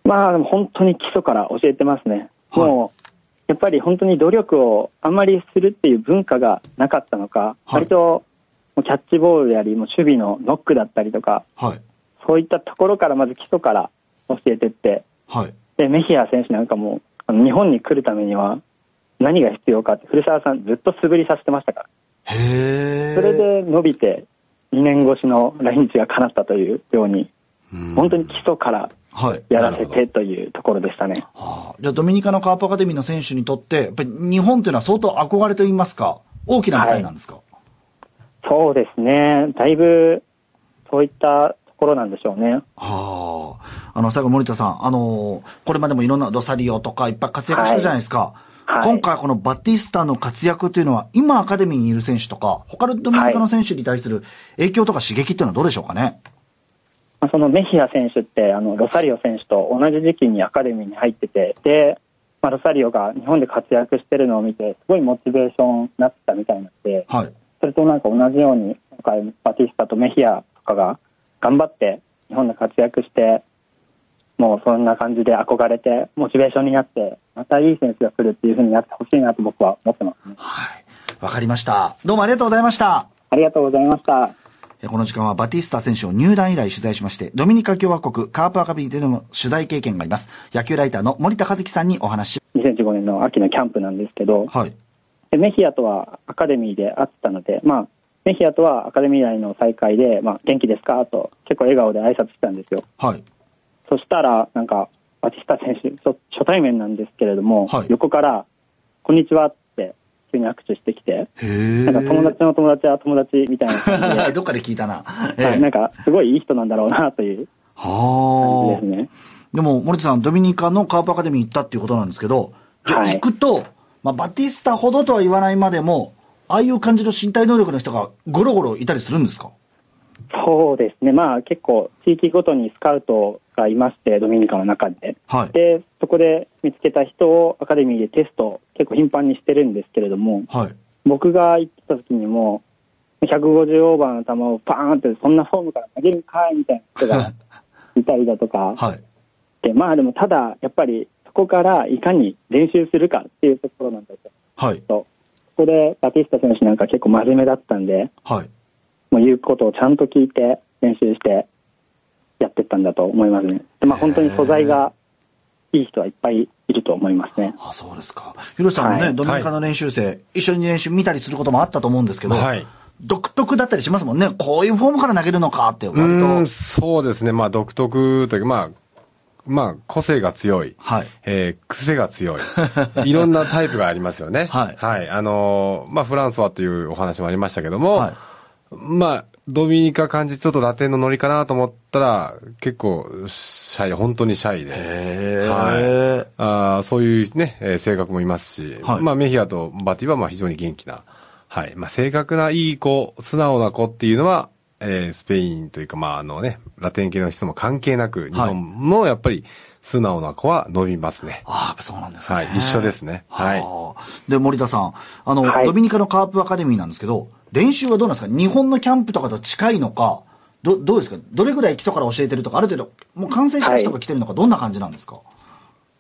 まあでも本当に基礎から教えてますね。はい。もう、やっぱり本当に努力をあんまりするっていう文化がなかったのか、はい割とキャッチボールであり、もう守備のノックだったりとか、はい。そういったところからまず基礎から教えてって、はい。で、メヒア選手なんかも、あの日本に来るためには何が必要かって、古澤さんずっと素振りさせてましたから。へえ。それで伸びて、2年越しの来日が叶ったというように、うん本当に基礎からはい。やらせてというところでしたね。はあ、じゃあ、ドミニカのカープアカデミーの選手にとって、やっぱり日本というのは相当憧れと言いますか、大きな舞台なんですか、そうですね。だいぶ、そういったところなんでしょうね。はあ。あの、最後森田さん、あのこれまでもいろんなロサリオとかいっぱい活躍したじゃないですか。はい今回このバティスタの活躍というのは、今アカデミーにいる選手とか、他のドミニカの選手に対する影響とか刺激っていうのはどうでしょうかね？まあそのメヒア選手って、あの、ロサリオ選手と同じ時期にアカデミーに入ってて、で、まあ、ロサリオが日本で活躍してるのを見て、すごいモチベーションになってたみたいなんで、はい。それとなんか同じように、今回バティスタとメヒアとかが頑張って日本で活躍して、もうそんな感じで憧れて、モチベーションになって、またいい選手が来るっていうふうになってほしいなと僕は思ってますね。はい。わかりました。どうもありがとうございました。ありがとうございました。えこの時間はバティスタ選手を入団以来取材しまして、ドミニカ共和国カープアカデミーでの取材経験があります。野球ライターの森田和樹さんにお話し。2015年の秋のキャンプなんですけど、はい。でメヒアとはアカデミーで会ってたので、まあ、メヒアとはアカデミー内の再会で、まあ、元気ですか？と結構笑顔で挨拶したんですよ。はい。そしたら、なんか、バティスタ選手、初初対面なんですけれども、はい横から、こんにちはって、急に握手してきて。なんか友達の友達は友達みたいな感じで、どっかで聞いたな。はいなんか、すごいいい人なんだろうなという感はじですね。でも、森田さん、ドミニカのカープアカデミー行ったっていうことなんですけど、はい行くと、まあ、バティスタほどとは言わないまでも、ああいう感じの身体能力の人がゴロゴロいたりするんですか？そうですね、まあ結構、地域ごとにスカウトがいまして、ドミニカの中で。はい。で、そこで見つけた人をアカデミーでテスト、結構頻繁にしてるんですけれども、はい。僕が行ってた時にも、150オーバーの球をパーンって、そんなフォームから投げるかいみたいな人が いたりだとか、はい。でまあでもただ、やっぱりそこからいかに練習するかっていうところなんですよ。はい。とここでバティスタ選手なんか結構真面目だったんで、はい。もう言うことをちゃんと聞いて練習してやってったんだと思いますね。でまあ本当に素材がいい人はいっぱいいると思いますね。あ、そうですか。ヒロシさんもね、はいドミニカの練習生、一緒に練習見たりすることもあったと思うんですけど、はい。独特だったりしますもんね。こういうフォームから投げるのかって、割と。そうですね。まあ、独特というか、まあ、まあ、個性が強い。はい。えー癖が強い。いろんなタイプがありますよね。はいはい。あのーまあ、フランスはというお話もありましたけども、はい。まあ、ドミニカ感じ、ちょっとラテンのノリかなと思ったら、結構、シャイ、本当にシャイで。へはい。あーそういうね、えー性格もいますし、はいまあ、メヒアとバティはまあ非常に元気な、はい。まあ、正確ないい子、素直な子っていうのは、えースペインというか、まあ、あのね、ラテン系の人も関係なく、日本もやっぱり素直な子は伸びますね。ああ、そうなんですね。はい。一緒ですね。はい。はあで、森田さん、あの、はいドミニカのカープアカデミーなんですけど、練習はどうなんですか？日本のキャンプとかと近いのか、ど、どうですか？どれぐらい基礎から教えてるとか、ある程度、もう完成した人が来てるのか、どんな感じなんですか？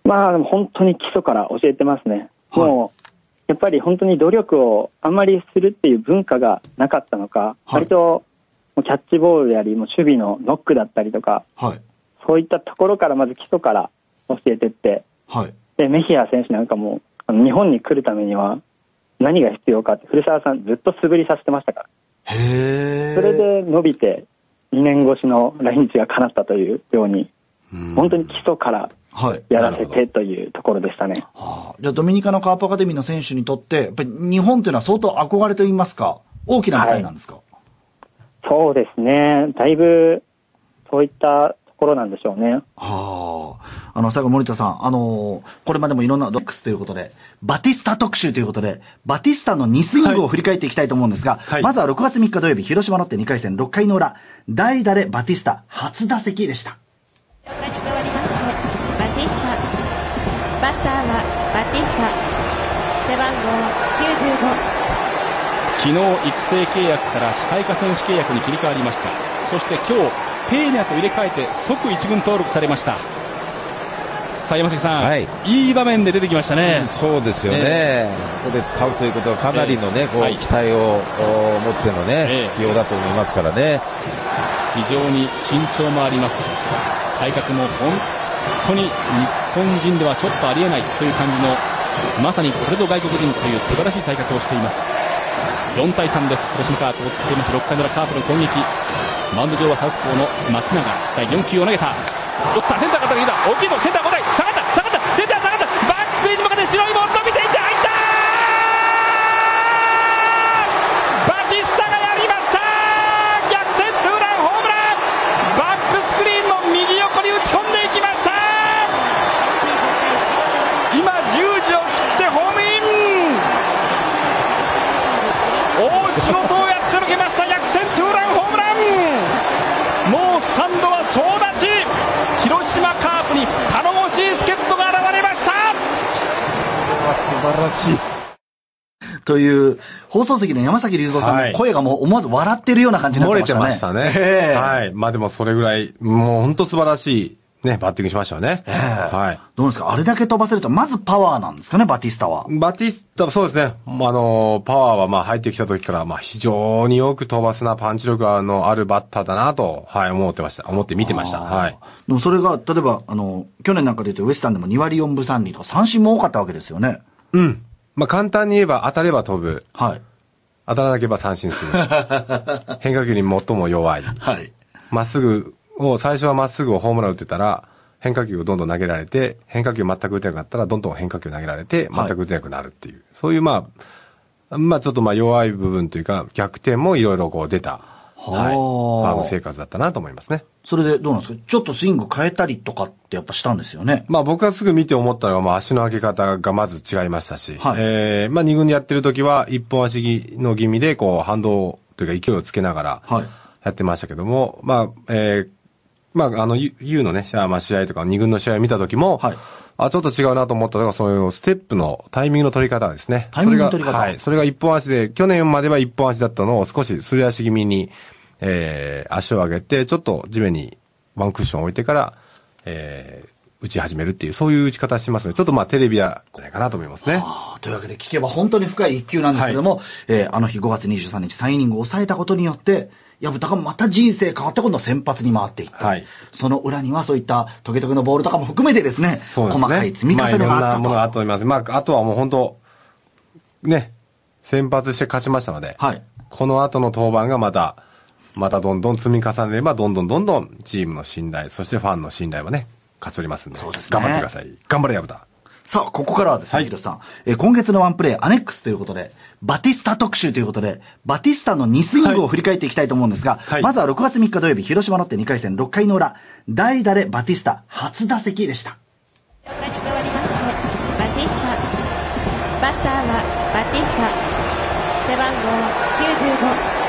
まあ、本当に基礎から教えてますね。はいもう、やっぱり本当に努力をあんまりするっていう文化がなかったのか、はい割とキャッチボールであり、もう守備のノックだったりとか、はい。そういったところからまず基礎から教えてって、はい。で、メヒア選手なんかも、あの日本に来るためには何が必要かって、古澤さんずっと素振りさせてましたから。へえ。それで伸びて、2年越しの来日が叶ったというように、うん本当に基礎からはい。やらせてというところでしたね。はあ、じゃあ、ドミニカのカープアカデミーの選手にとって、やっぱり日本というのは相当憧れと言いますか、大きな舞台なんですか、そうですね。だいぶ、そういったところなんでしょうね。はあ。あの、最後森田さん、あのこれまでもいろんなドックスということで、バティスタ特集ということで、バティスタの2スイングを振り返っていきたいと思うんですが、はいまずは6月3日土曜日、広島ロッテ2回戦6回の裏、代打でバティスタ初打席でした。評価に変わりまして、バティスタ。バッターはバティスタ。背番号95。昨日育成契約から支配下選手契約に切り替わりましたそして今日ペーニャと入れ替えて即一軍登録されました。さあ山崎さん、はい。いい場面で出てきましたね。そうですよね、ここで使うということはかなりのね、こうはい。期待をお持ってのね、ええ。起用だと思いますからね。非常に身長もあります。体格も本当に日本人ではちょっとありえないという感じのまさにこれぞ外国人という素晴らしい体格をしています4対3です。広島カープを追っています。6回の裏カープの攻撃。マウンド上はサウスポーの松永。第4球を投げた。打った。センターから投げた大きいぞ。センター5台。下がった。下がった。センター下がった。バックスクリーンに向かって白いボール。伸びていくて入ったバティスタがやりました逆転ツーランホームランバックスクリーンの右横に打ち込んでいきました今10時を切ってホームイン大仕事をやってのけました逆転ツーランホームランもうスタンドは総立ち広島カープに頼もしい助っ人が現れました素晴らしい。という、放送席の山崎隆三さんはいの声がもう思わず笑ってるような感じになっ漏てましたね。れてましたね。ええはい。まあでもそれぐらい、もう本当素晴らしい、ね、バッティングしましたよね。ええはい。どうですか？あれだけ飛ばせると、まずパワーなんですかね、バティスタは。バティスタ、そうですね。あの、パワーはまあ入ってきた時から、まあ非常によく飛ばすな、パンチ力のあるバッターだなと、はい、思ってました。思って見てました。はい。でもそれが、例えば、あの、去年なんかで言うとウエスタンでも2割4分3厘とか三振も多かったわけですよね。うん。まあ簡単に言えば当たれば飛ぶ。はい。当たらなければ三振する。変化球に最も弱い。はい。まっすぐを、最初はまっすぐをホームラン打ってたら、変化球をどんどん投げられて、変化球全く打てなくなったら、どんどん変化球投げられて、はい全く打てなくなるっていう、そういうまあ、まあちょっとまあ弱い部分というか、逆転もいろいろこう出た、はい、フはあァーム生活だったなと思いますね。それでどうなんですか？ちょっとスイング変えたりとかってやっぱしたんですよね？まあ僕がすぐ見て思ったのは、まあ足の上げ方がまず違いましたし、はいえー、まあ二軍でやってる時は、一本足の気味で、こう反動というか勢いをつけながら、はい。やってましたけども、まあ、えー、まあ、あの、U のね、まあ、試合とか、2軍の試合を見た時も、はいあ、ちょっと違うなと思ったのが、そういうステップのタイミングの取り方ですね。タイミングの取り方それがはい。それが一本足で、去年までは一本足だったのを少しすり足気味に、えー、足を上げて、ちょっと地面にワンクッション置いてから、えー、打ち始めるっていう、そういう打ち方してますね。ちょっとまあ、テレビは、これかなと思いますね。というわけで聞けば本当に深い一球なんですけれども、えーあの日5月23日3イニングを抑えたことによって、薮田がまた人生変わって今度は先発に回っていった。はいその裏にはそういったトゲトゲのボールとかも含めてですね、そうですね。細かい積み重ねがあったと。まあ、いろんなものがあったと思います。まあ、あとはもう本当、ね、先発して勝ちましたので、はい。この後の登板がまた、またどんどん積み重ねれば、どんどんどんどんチームの信頼、そしてファンの信頼はね、勝ち取りますんで、そうですね。頑張ってください。頑張れ、薮田。さあ、ここからはですね、はい。さん、えー今月のワンプレー、アネックスということで、バティスタ特集ということで、バティスタの2スイングを振り返っていきたいと思うんですが、まずは6月3日土曜日、広島ロッテ2回戦6回の裏、代打でバティスタ初打席でした。バティスタ。バッターはバティスタ。背番号95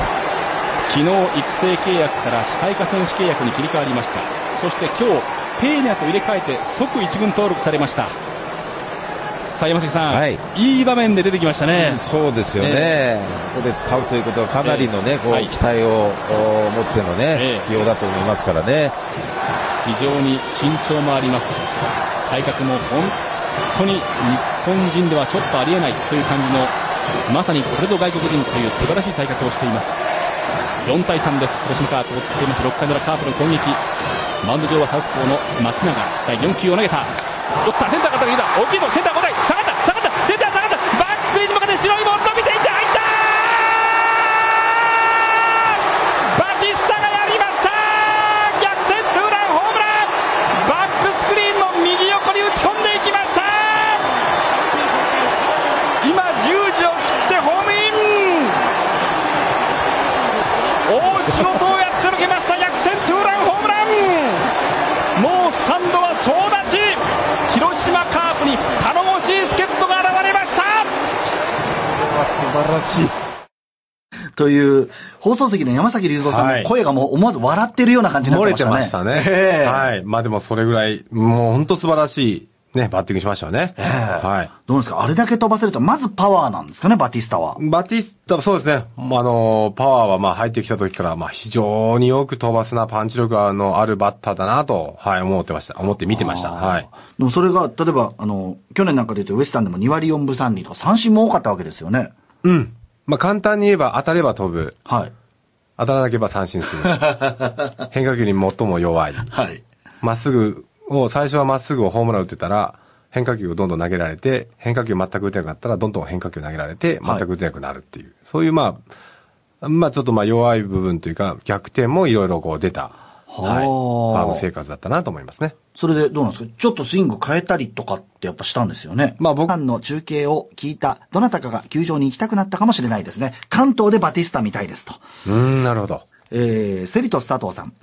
昨日育成契約から支配下選手契約に切り替わりました。そして今日ペーニャと入れ替えて即一軍登録されました。さあ山崎さん、はい、いい場面で出てきましたね、そうですよね、えー、ここで使うということはかなりのね、えー、こう、はい、期待を持ってのね、起、え、用、だと思いますからね。非常に身長もあります。体格も本当に日本人ではちょっとありえないという感じのまさにこれぞ外国人という素晴らしい体格をしています4対3です。広島カープを追っています。6回の裏カープの攻撃。マウンド上はサウスポーの松永。第4球を投げた。打った。センターから大きいぞ。センター5台。下がった。下がった。センター下がった。バックスピーンに向かって白いボール伸びていって入ったバティスタがやりました逆転ツーランホームランバックスクリーンの右横に打ち込んでいきました今10時を切ってホームイン大仕事をやってのけました逆転ツーランホームランもうスタンドは総立ち広島カープに頼もしい助っ人が現れました素晴らしいという、放送席の山崎隆三さんの声がもう思わず笑ってるような感じになってましたね。漏れてましたね。はい。まあでもそれぐらい、もう本当素晴らしいね、バッティングしましたよね。えー、はい。どうですか？あれだけ飛ばせると、まずパワーなんですかね、バティスタは？バティスタ、そうですね。あの、パワーはまあ入ってきた時から、まあ非常によく飛ばすな、パンチ力のあるバッターだなと、はい、思ってました。思って見てました。はい。でもそれが、例えば、あの、去年なんかで言うとウエスタンでも2割4分3厘とか三振も多かったわけですよね。うん。まあ簡単に言えば当たれば飛ぶ。はい。当たらなければ三振する。変化球に最も弱い。はい。まっすぐを、最初はまっすぐをホームラン打ってたら、変化球をどんどん投げられて、変化球全く打てなかったら、どんどん変化球投げられて、全く打てなくなるっていう、はい、そういうまあ、まあちょっとまあ弱い部分というか、逆転もいろいろこう出た、はい、ファーム生活だったなと思いますね。それでどうなんですか？ちょっとスイング変えたりとかってやっぱしたんですよね。まあ僕。の中継を聞いた、どなたかが球場に行きたくなったかもしれないですね。関東でバティスタみたいですと。うん、なるほど。えー、セリトス佐藤さん。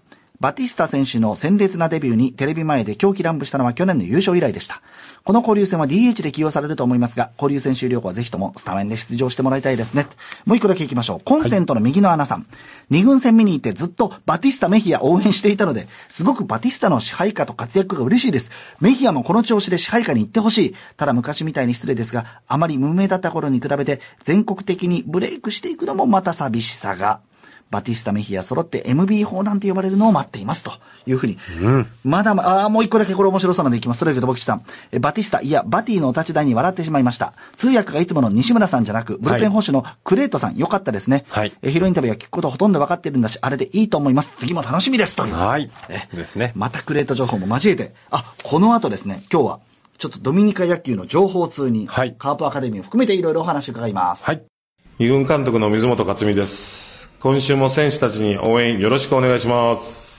バティスタ選手の鮮烈なデビューにテレビ前で狂気乱舞したのは去年の優勝以来でした。この交流戦は DH で起用されると思いますが、交流戦終了後はぜひともスタメンで出場してもらいたいですね。もう一個だけ行きましょう。コンセントの右の穴さん。はい、2軍戦見に行ってずっとバティスタ・メヒア応援していたので、すごくバティスタの支配下と活躍が嬉しいです。メヒアもこの調子で支配下に行ってほしい。ただ昔みたいに失礼ですが、あまり無名だった頃に比べて全国的にブレイクしていくのもまた寂しさが。バティスタ・メヒア揃って MB 砲なんて呼ばれるのを待っていますというふうに。うん、まだま、ああ、もう一個だけこれ面白そうなんでいきます。それだけど、ボキさん。え、バティスタ、いや、バティのお立ち台に笑ってしまいました。通訳がいつもの西村さんじゃなく、ブルペン保守のクレートさん、よかったですね。はい。え、ヒロインタビューは聞くことほとんど分かってるんだし、あれでいいと思います。次も楽しみですという。はい。え、ですね。またクレート情報も交えて、あ、この後ですね、今日は、ちょっとドミニカ野球の情報通に、はい、カープアカデミーを含めていろいろお話を伺います。はい。二軍監督の水本克美です。今週も選手たちに応援よろしくお願いします。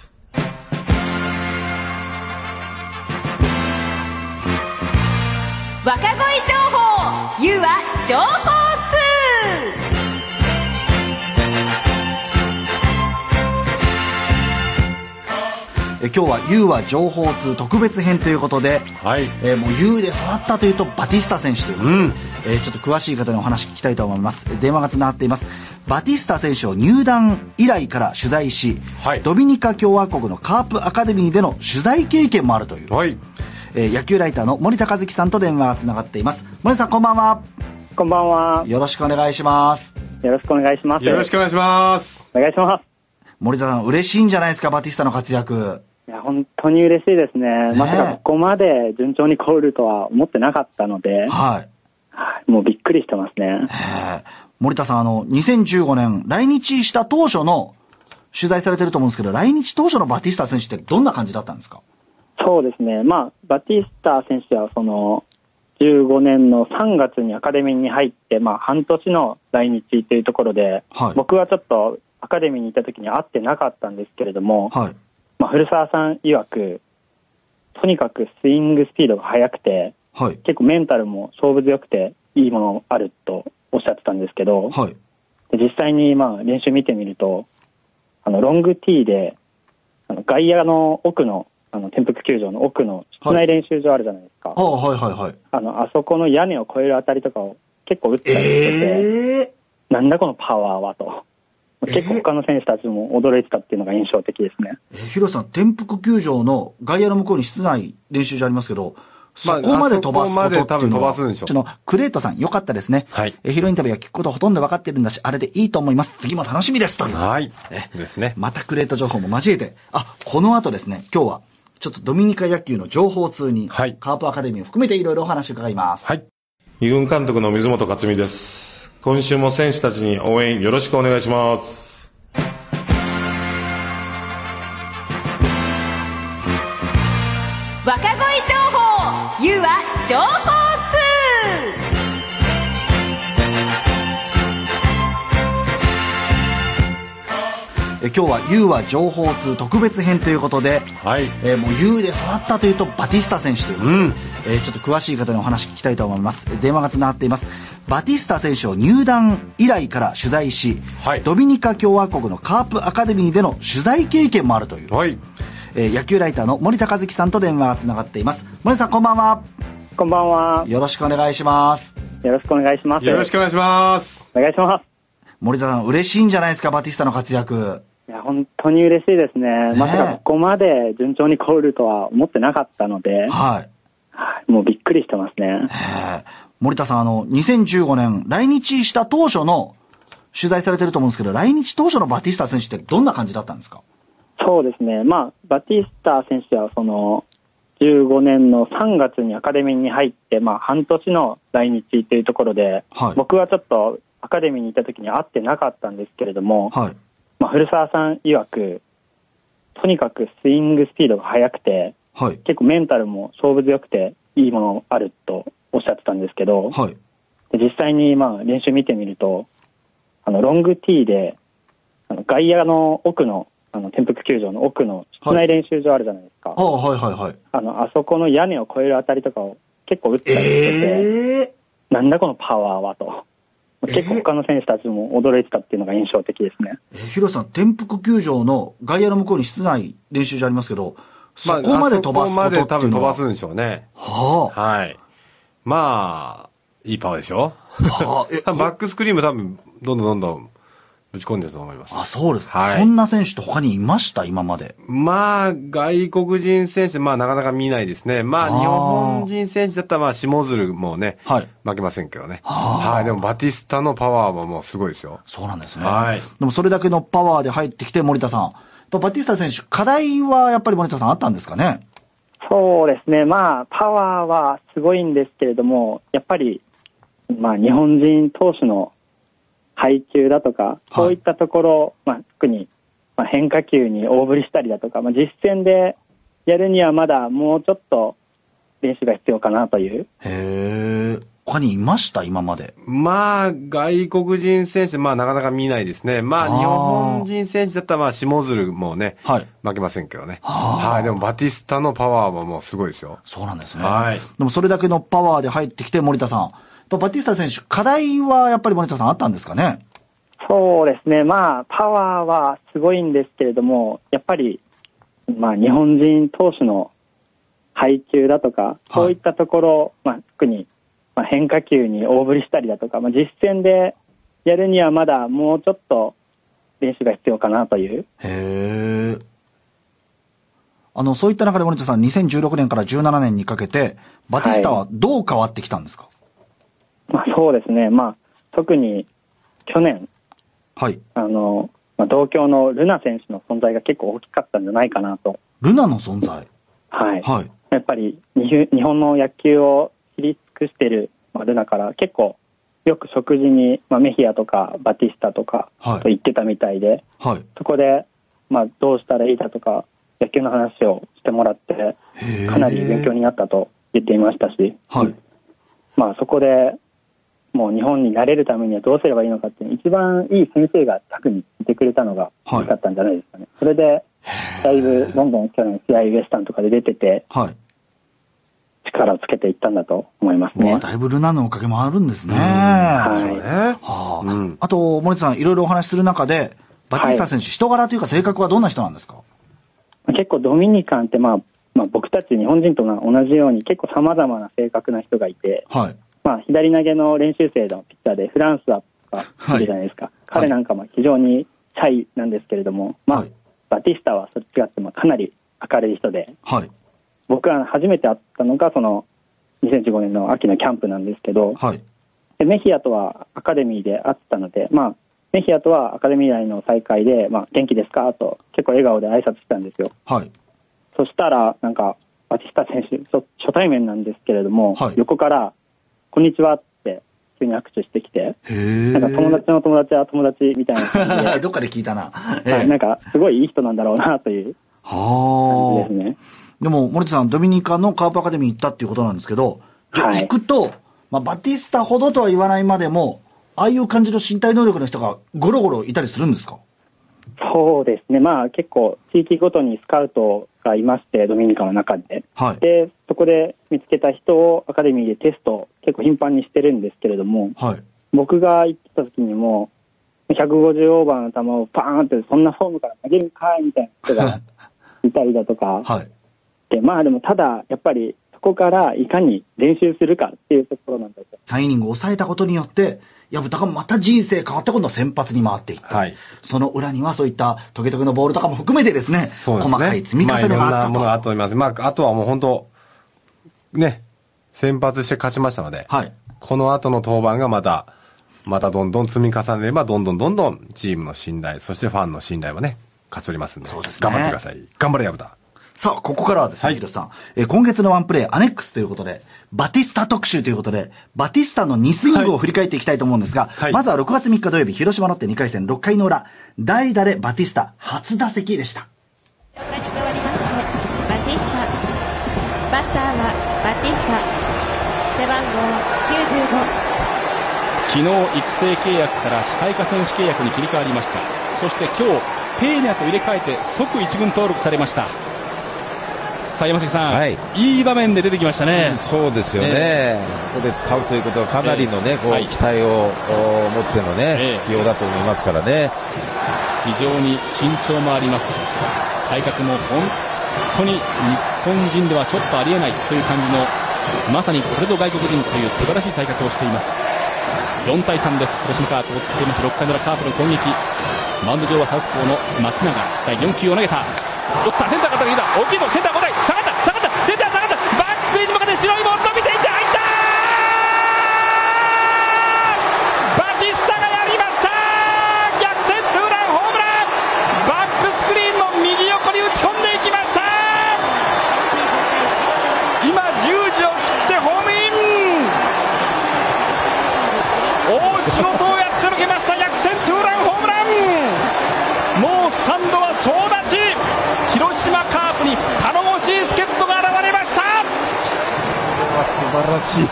え今日は U は情報通特別編ということで、はい、えー、もう U で育ったというとバティスタ選手ということで、うん、えー、ちょっと詳しい方にお話聞きたいと思います。電話がつながっています。バティスタ選手を入団以来から取材し、はい、ドミニカ共和国のカープアカデミーでの取材経験もあるという、はい。えー、野球ライターの森田和樹さんと電話がつながっています。森さんこんばんは。こんばんは。よろしくお願いします。よろしくお願いします。よろしくお願いします。お願いします。森田さん嬉しいんじゃないですかバティスタの活躍いや、本当に嬉しいですね。ねまさかここまで順調に来るとは思ってなかったので、はい。もうびっくりしてますね。森田さん、あの、2015年、来日した当初の取材されてると思うんですけど、来日当初のバティスタ選手ってどんな感じだったんですか？そうですね。まあ、バティスタ選手は、その、15年の3月にアカデミーに入って、まあ、半年の来日というところで、はい、僕はちょっとアカデミーにいた時に会ってなかったんですけれども、はい、まあ、古澤さん曰く、とにかくスイングスピードが速くて、はい、結構メンタルも勝負強くていいものあるとおっしゃってたんですけど、はい。で実際にまあ練習見てみると、あの、ロングティーで、あの外野の奥の、あの、天福球場の奥の室内練習場あるじゃないですか。ああ、はいはいはい。あの、あそこの屋根を越えるあたりとかを結構打ってたりしてて、なんだこのパワーはと。結構他の選手たちも驚いてたっていうのが印象的ですね。えー、広瀬さん、天福球場の外野の向こうに室内練習場ありますけど、そこまで飛ばすことっていうのは、まああそこまで多分飛ばすんでしょうちのクレートさん、よかったですね。はい。えー、ヒロインタビューは聞くことほとんど分かってるんだし、あれでいいと思います。次も楽しみです。という。はい。えですね。またクレート情報も交えて、あ、この後ですね、今日は、ちょっとドミニカ野球の情報通に、はい。カープアカデミーを含めていろいろお話を伺います。はい。二軍監督の水本克美です。今週も選手たちに応援よろしくお願いします。え今日は U は情報通特別編ということで、はい。えーもう U で育ったというとバティスタ選手ということで、うん。えーちょっと詳しい方にお話聞きたいと思います。えー電話がつながっています。バティスタ選手を入団以来から取材し、はいドミニカ共和国のカープアカデミーでの取材経験もあるという、はい。えー野球ライターの森田和樹さんと電話がつながっています。森田さんこんばんは。こんばんは。よろしくお願いします。よろしくお願いします。よろしくお願いします。お願いします。森田さん嬉しいんじゃないですか、バティスタの活躍。いや、本当に嬉しいですね。ねまさかここまで順調に来るとは思ってなかったので、はい。はいもうびっくりしてますね。えー森田さん、あの、2015年、来日した当初の、取材されてると思うんですけど、来日当初のバティスタ選手ってどんな感じだったんですか？そうですね。まあ、バティスタ選手はその、15年の3月にアカデミーに入って、まあ、半年の来日というところで、はい。僕はちょっとアカデミーにいた時に会ってなかったんですけれども、はい。まあ、古澤さん曰く、とにかくスイングスピードが速くて、はい。結構メンタルも勝負強くていいものあるとおっしゃってたんですけど、はい。で実際にまあ練習見てみると、あのロングティーで、あの外野の奥の、あの天福球場の奥の室内練習場あるじゃないですか。ああ、はいはいはい。あの、あそこの屋根を越えるあたりとかを結構打ってたりしてて、えなんだこのパワーはと。結構他の選手たちも驚いてたっていうのが印象的ですね。ー、えー、広瀬さん、天福球場の外野の向こうに室内練習場ありますけど、そこまで飛ばすことっていうのは、あそこまで多分飛ばすんでしょうね。はあ。はい。まあ、いいパワーでしょ？はあ バックスクリーンも多分、どんどんどんどんぶち込んでると思います。あ、そうです。はいそんな選手って他にいました？今まで。まあ、外国人選手、まあ、なかなか見ないですね。まあ、日本人選手だったら、まあ、下鶴もね、はい。負けませんけどね。はい。でも、バティスタのパワーはもうすごいですよ。そうなんですね。はいでもそれだけのパワーで入ってきて、森田さん。バティスタ選手、課題はやっぱり森田さんあったんですかね？そうですね。まあ、パワーはすごいんですけれども、やっぱり、まあ、日本人投手の配球だとか、そういったところ、まあ、特に、まあ、変化球に大振りしたりだとか、まあ、実戦でやるにはまだもうちょっと練習が必要かなという。へえ。他にいました？今まで。まあ、外国人選手、まあ、なかなか見ないですね。まあ、日本人選手だったら、まあ、下鶴もね、はい。負けませんけどね。はあはい。でも、バティスタのパワーはもうすごいですよ。そうなんですね。はいでもそれだけのパワーで入ってきて、森田さん。バティスタ選手、課題はやっぱり森田さんあったんですかね？そうですね。まあ、パワーはすごいんですけれども、やっぱり、まあ、日本人投手の配球だとか、そういったところ、まあ、特に、まあ、変化球に大振りしたりだとか、まあ、実戦でやるにはまだもうちょっと練習が必要かなという。へえ。あの、そういった中で森田さん、2016年から17年にかけて、バティスタはどう変わってきたんですか？まあ、そうですね。まあ、特に去年、はい。あの、まあ、同郷のルナ選手の存在が結構大きかったんじゃないかなと。ルナの存在？はい。はい。やっぱり日日本の野球を知り尽くしている、まあ、ルナから結構よく食事に、まあ、メヒアとかバティスタとかはいと言ってたみたいで、はい。そこで、まあ、どうしたらいいだとか野球の話をしてもらって。かなり勉強になったと言っていましたし、はい。まあ、そこでもう日本に慣れるためにはどうすればいいのかっていう一番いい先生が近くにいてくれたのがはい良かったんじゃないですかね。それでだいぶどんどん去年試合ウエスタンとかで出ててはい。力をつけていったんだと思いますね。だいぶルナのおかげもあるんですね。はい。はあうん、あと、森田さん、いろいろお話しする中で、バティスタ選手、はい、人柄というか性格はどんな人なんですか？結構ドミニカンって、まあ、まあ、僕たち日本人と同じように結構様々な性格な人がいて、はい。まあ、左投げの練習生のピッチャーでフランスはとかいるじゃないですか。はい、彼なんかも非常にシャイなんですけれども、まあ、はい、バティスタはそれ違って、まあ、かなり明るい人で、はい。僕は初めて会ったのが、その、2015年の秋のキャンプなんですけど、はい。でメヒアとはアカデミーで会ったので、まあ、メヒアとはアカデミー内の再会で、まあ、元気ですか？と結構笑顔で挨拶したんですよ。はい。そしたら、なんか、バティスタ選手、初対面なんですけれども、はい、横から、こんにちは。って、急に握手してきて、へなんか友達の友達は友達みたいな感じで、どっかで聞いたな。えー、はい、なんか、すごいいい人なんだろうなという。感じですね。でも、森田さん、ドミニカのカープアカデミー行ったっていうことなんですけど、じゃあ行くと、まあ、バティスタほどとは言わないまでも、ああいう感じの身体能力の人がゴロゴロいたりするんですか？そうですね、まあ結構、地域ごとにスカウトがいまして、ドミニカの中で。はい、で、そこで見つけた人をアカデミーでテスト、結構頻繁にしてるんですけれども、はい、僕が行ってた時にも、150オーバーの球をパーンって、そんなフォームから投げるかいみたいな人がいたりだとか、はい、でまあでも、ただ、やっぱり、そこからいかに練習するかっていうところなんだと。3イニング抑えたことによって、薮田がまた人生変わった今度は先発に回っていった。はい、その裏にはそういったトゲトゲのボールとかも含めてですね、そうですね細かい積み重ねがあったと。まあ、いろんなものがあと思います。まあ、あとはもう本当、ね、先発して勝ちましたので、はい、この後の登板がまた、またどんどん積み重ねれば、どんどんどんどんチームの信頼、そしてファンの信頼はね、勝ち取りますんで、そうですね、頑張ってください。頑張れ、薮田。さあ、ここからはですね、広、はい、さん、えー、今月のワンプレー、アネックスということで、バティスタ特集ということで、バティスタの2スイングを振り返っていきたいと思うんですが、はい、まずは6月3日土曜日、広島ロッテ2回戦6回の裏、代打でバティスタ初打席でした。バティスタ。バッターはバティスタ。背番号95。昨日育成契約から支配下選手契約に切り替わりました。そして今日、ペーニャと入れ替えて即一軍登録されました。さあ山崎さん、はい、いい場面で出てきましたね。そうですよね、えー、ここで使うということはかなりのね、えー、期待を持ってのね、えー、起用だと思いますからね。非常に身長もあります。体格も本当に日本人ではちょっとありえないという感じの、まさにこれぞ外国人という素晴らしい体格をしています。4対3です。広島カープを追っています。6回の裏カープの攻撃。マウンド上はサウスポーの松永。第4球を投げた。打った。センターが高い大きいぞ。センター5台。下がった。下がった。センター下がった。バックスピーンに向かって白いボール伸びていって入ったバティスタがやりました逆転ツーランホームランバックスクリーンの右横に打ち込んでいきました今10時を切ってホームイン大仕事をやってのけました逆転ツーランホームランもうスタンドは総立ち広島カープに頼もしい助っ人が現れました素晴らしい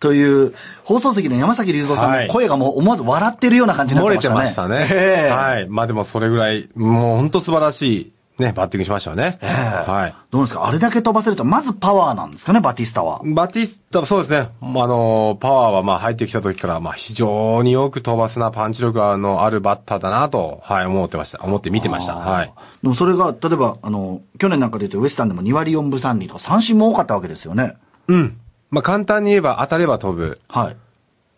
という、放送席の山崎隆三さんの声がもう思わず笑ってるような感じになってましたね。漏れてましたね。はい。まあでもそれぐらい、もう本当素晴らしい、ね、バッティングしましたよね。はい。どうですか？あれだけ飛ばせると、まずパワーなんですかね、バティスタは。バティスタ、そうですね。あの、パワーはまあ入ってきた時から、まあ非常によく飛ばすな、パンチ力のあるバッターだなと、はい、思ってました。思って見てました。はい。でもそれが、例えば、あの、去年なんかで言うとウエスタンでも2割4分3厘とか三振も多かったわけですよね。うん。まあ簡単に言えば当たれば飛ぶ。はい。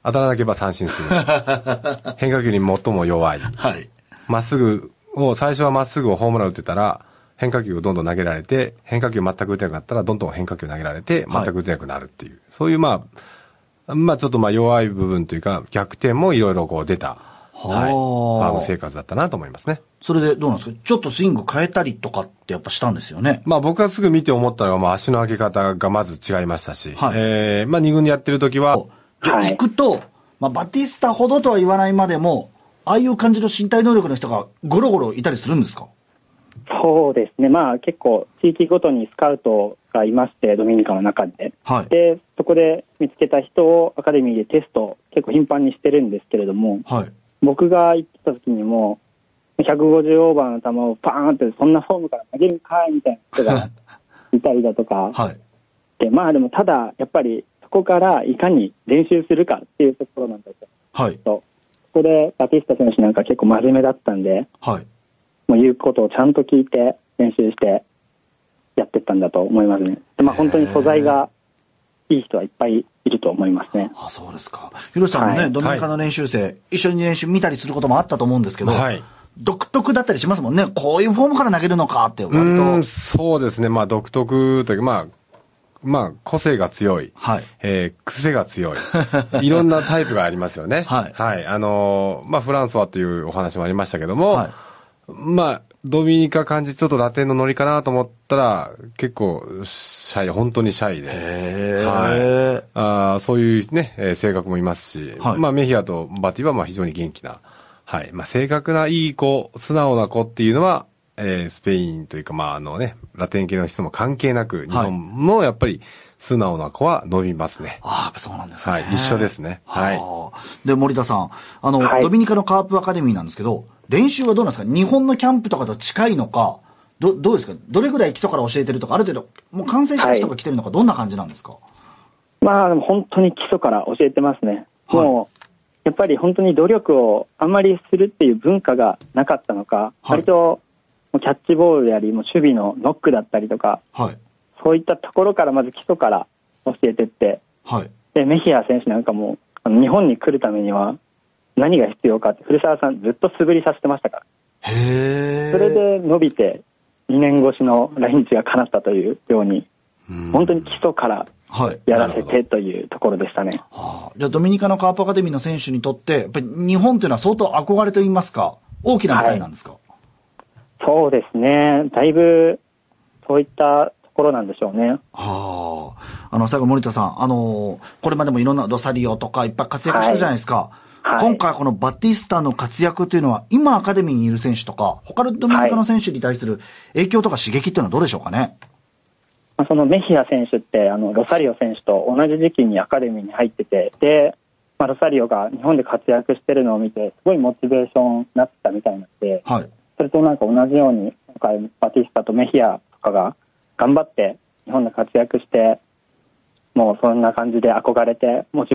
当たらなければ三振する。変化球に最も弱い。はい。まっすぐを、最初はまっすぐをホームラン打ってたら、変化球をどんどん投げられて、変化球全く打てなかったら、どんどん変化球投げられて、全く打てなくなるっていう。はい、そういうまあ、まあちょっとまあ弱い部分というか、逆転もいろいろこう出た。はい。ファーム生活だったなと思いますね。それでどうなんですか？ちょっとスイング変えたりとかってやっぱしたんですよね？まあ僕がすぐ見て思ったのは、まあ足の上げ方がまず違いましたし、はい、えー、まあ2軍でやってる時は、じゃあ行くと、まあバティスタほどとは言わないまでも、ああいう感じの身体能力の人がゴロゴロいたりするんですか？そうですね、まあ結構地域ごとにスカウトがいまして、ドミニカの中で。はい、で、そこで見つけた人をアカデミーでテスト、結構頻繁にしてるんですけれども、はい、僕が行ってた時にも、150オーバーの球をパーンって、そんなフォームから投げるかいみたいな人が いたりだとか、はい、で、まあでもただ、やっぱりそこからいかに練習するかっていうところなんですよ。はい。そこでバティスタ選手なんか結構真面目だったんで、はい。もう言うことをちゃんと聞いて練習してやってったんだと思いますね。で、まあ本当に素材がいい人はいっぱいいると思いますね。あ、そうですか。広瀬さんもね、はいドミニカの練習生、一緒に練習見たりすることもあったと思うんですけど、はい。独特だったりしますもんね。こういうフォームから投げるのかって、割と。そうですね。まあ、独特というか、まあ、まあ、個性が強い。はい。えー癖が強い。いろんなタイプがありますよね。はいはい。あのーまあ、フランソワというお話もありましたけども、はい。まあ、ドミニカ感じ、ちょっとラテンのノリかなと思ったら、結構、シャイ、本当にシャイで。へはいあーそういうね、えー性格もいますし、はいまあ、メヒアとバティはまあ非常に元気な、はい。まあ、正確ないい子、素直な子っていうのは、えースペインというか、まあ、あのね、ラテン系の人も関係なく、日本もやっぱり素直な子は伸びますね。ああ、そうなんですね。はい。一緒ですね。はい。はあで、森田さん、あの、はいドミニカのカープアカデミーなんですけど、練習はどうなんですか？日本のキャンプとかと近いのか、ど、どうですか？どれぐらい基礎から教えてるとか、ある程度、もう完成した人が来てるのか、どんな感じなんですか？まあでも本当に基礎から教えてますね。はいもう、やっぱり本当に努力をあんまりするっていう文化がなかったのか、はい割とキャッチボールやり、もう守備のノックだったりとか、はい。そういったところからまず基礎から教えてって、はい。で、メヒア選手なんかも、日本に来るためには何が必要かって、古澤さんずっと素振りさせてましたから。へえ。それで伸びて、2年越しの来日が叶ったというように、うん本当に基礎からはい。やらせてというところでしたね。はあ、じゃあ、ドミニカのカープアカデミーの選手にとって、やっぱり日本というのは相当憧れといいますか、大きな舞台なんですか、そうですね。だいぶ、そういったところなんでしょうね。はあ。あの、最後森田さん、あのこれまでもいろんなロサリオとかいっぱい活躍したじゃないですか。はい今回このバティスタの活躍というのは、今アカデミーにいる選手とか、他のドミニカの選手に対する影響とか刺激っていうのはどうでしょうかね？まあそのメヒア選手って、あの、ロサリオ選手と同じ時期にアカデミーに入ってて、で、まあ、ロサリオが日本で活躍してるのを見て、すごいモチベーションになってたみたいなんで、はい。それとなんか同じように、今回バティスタとメヒアとかが頑張って日本で活躍して、もうそんな感じで憧れて、モチ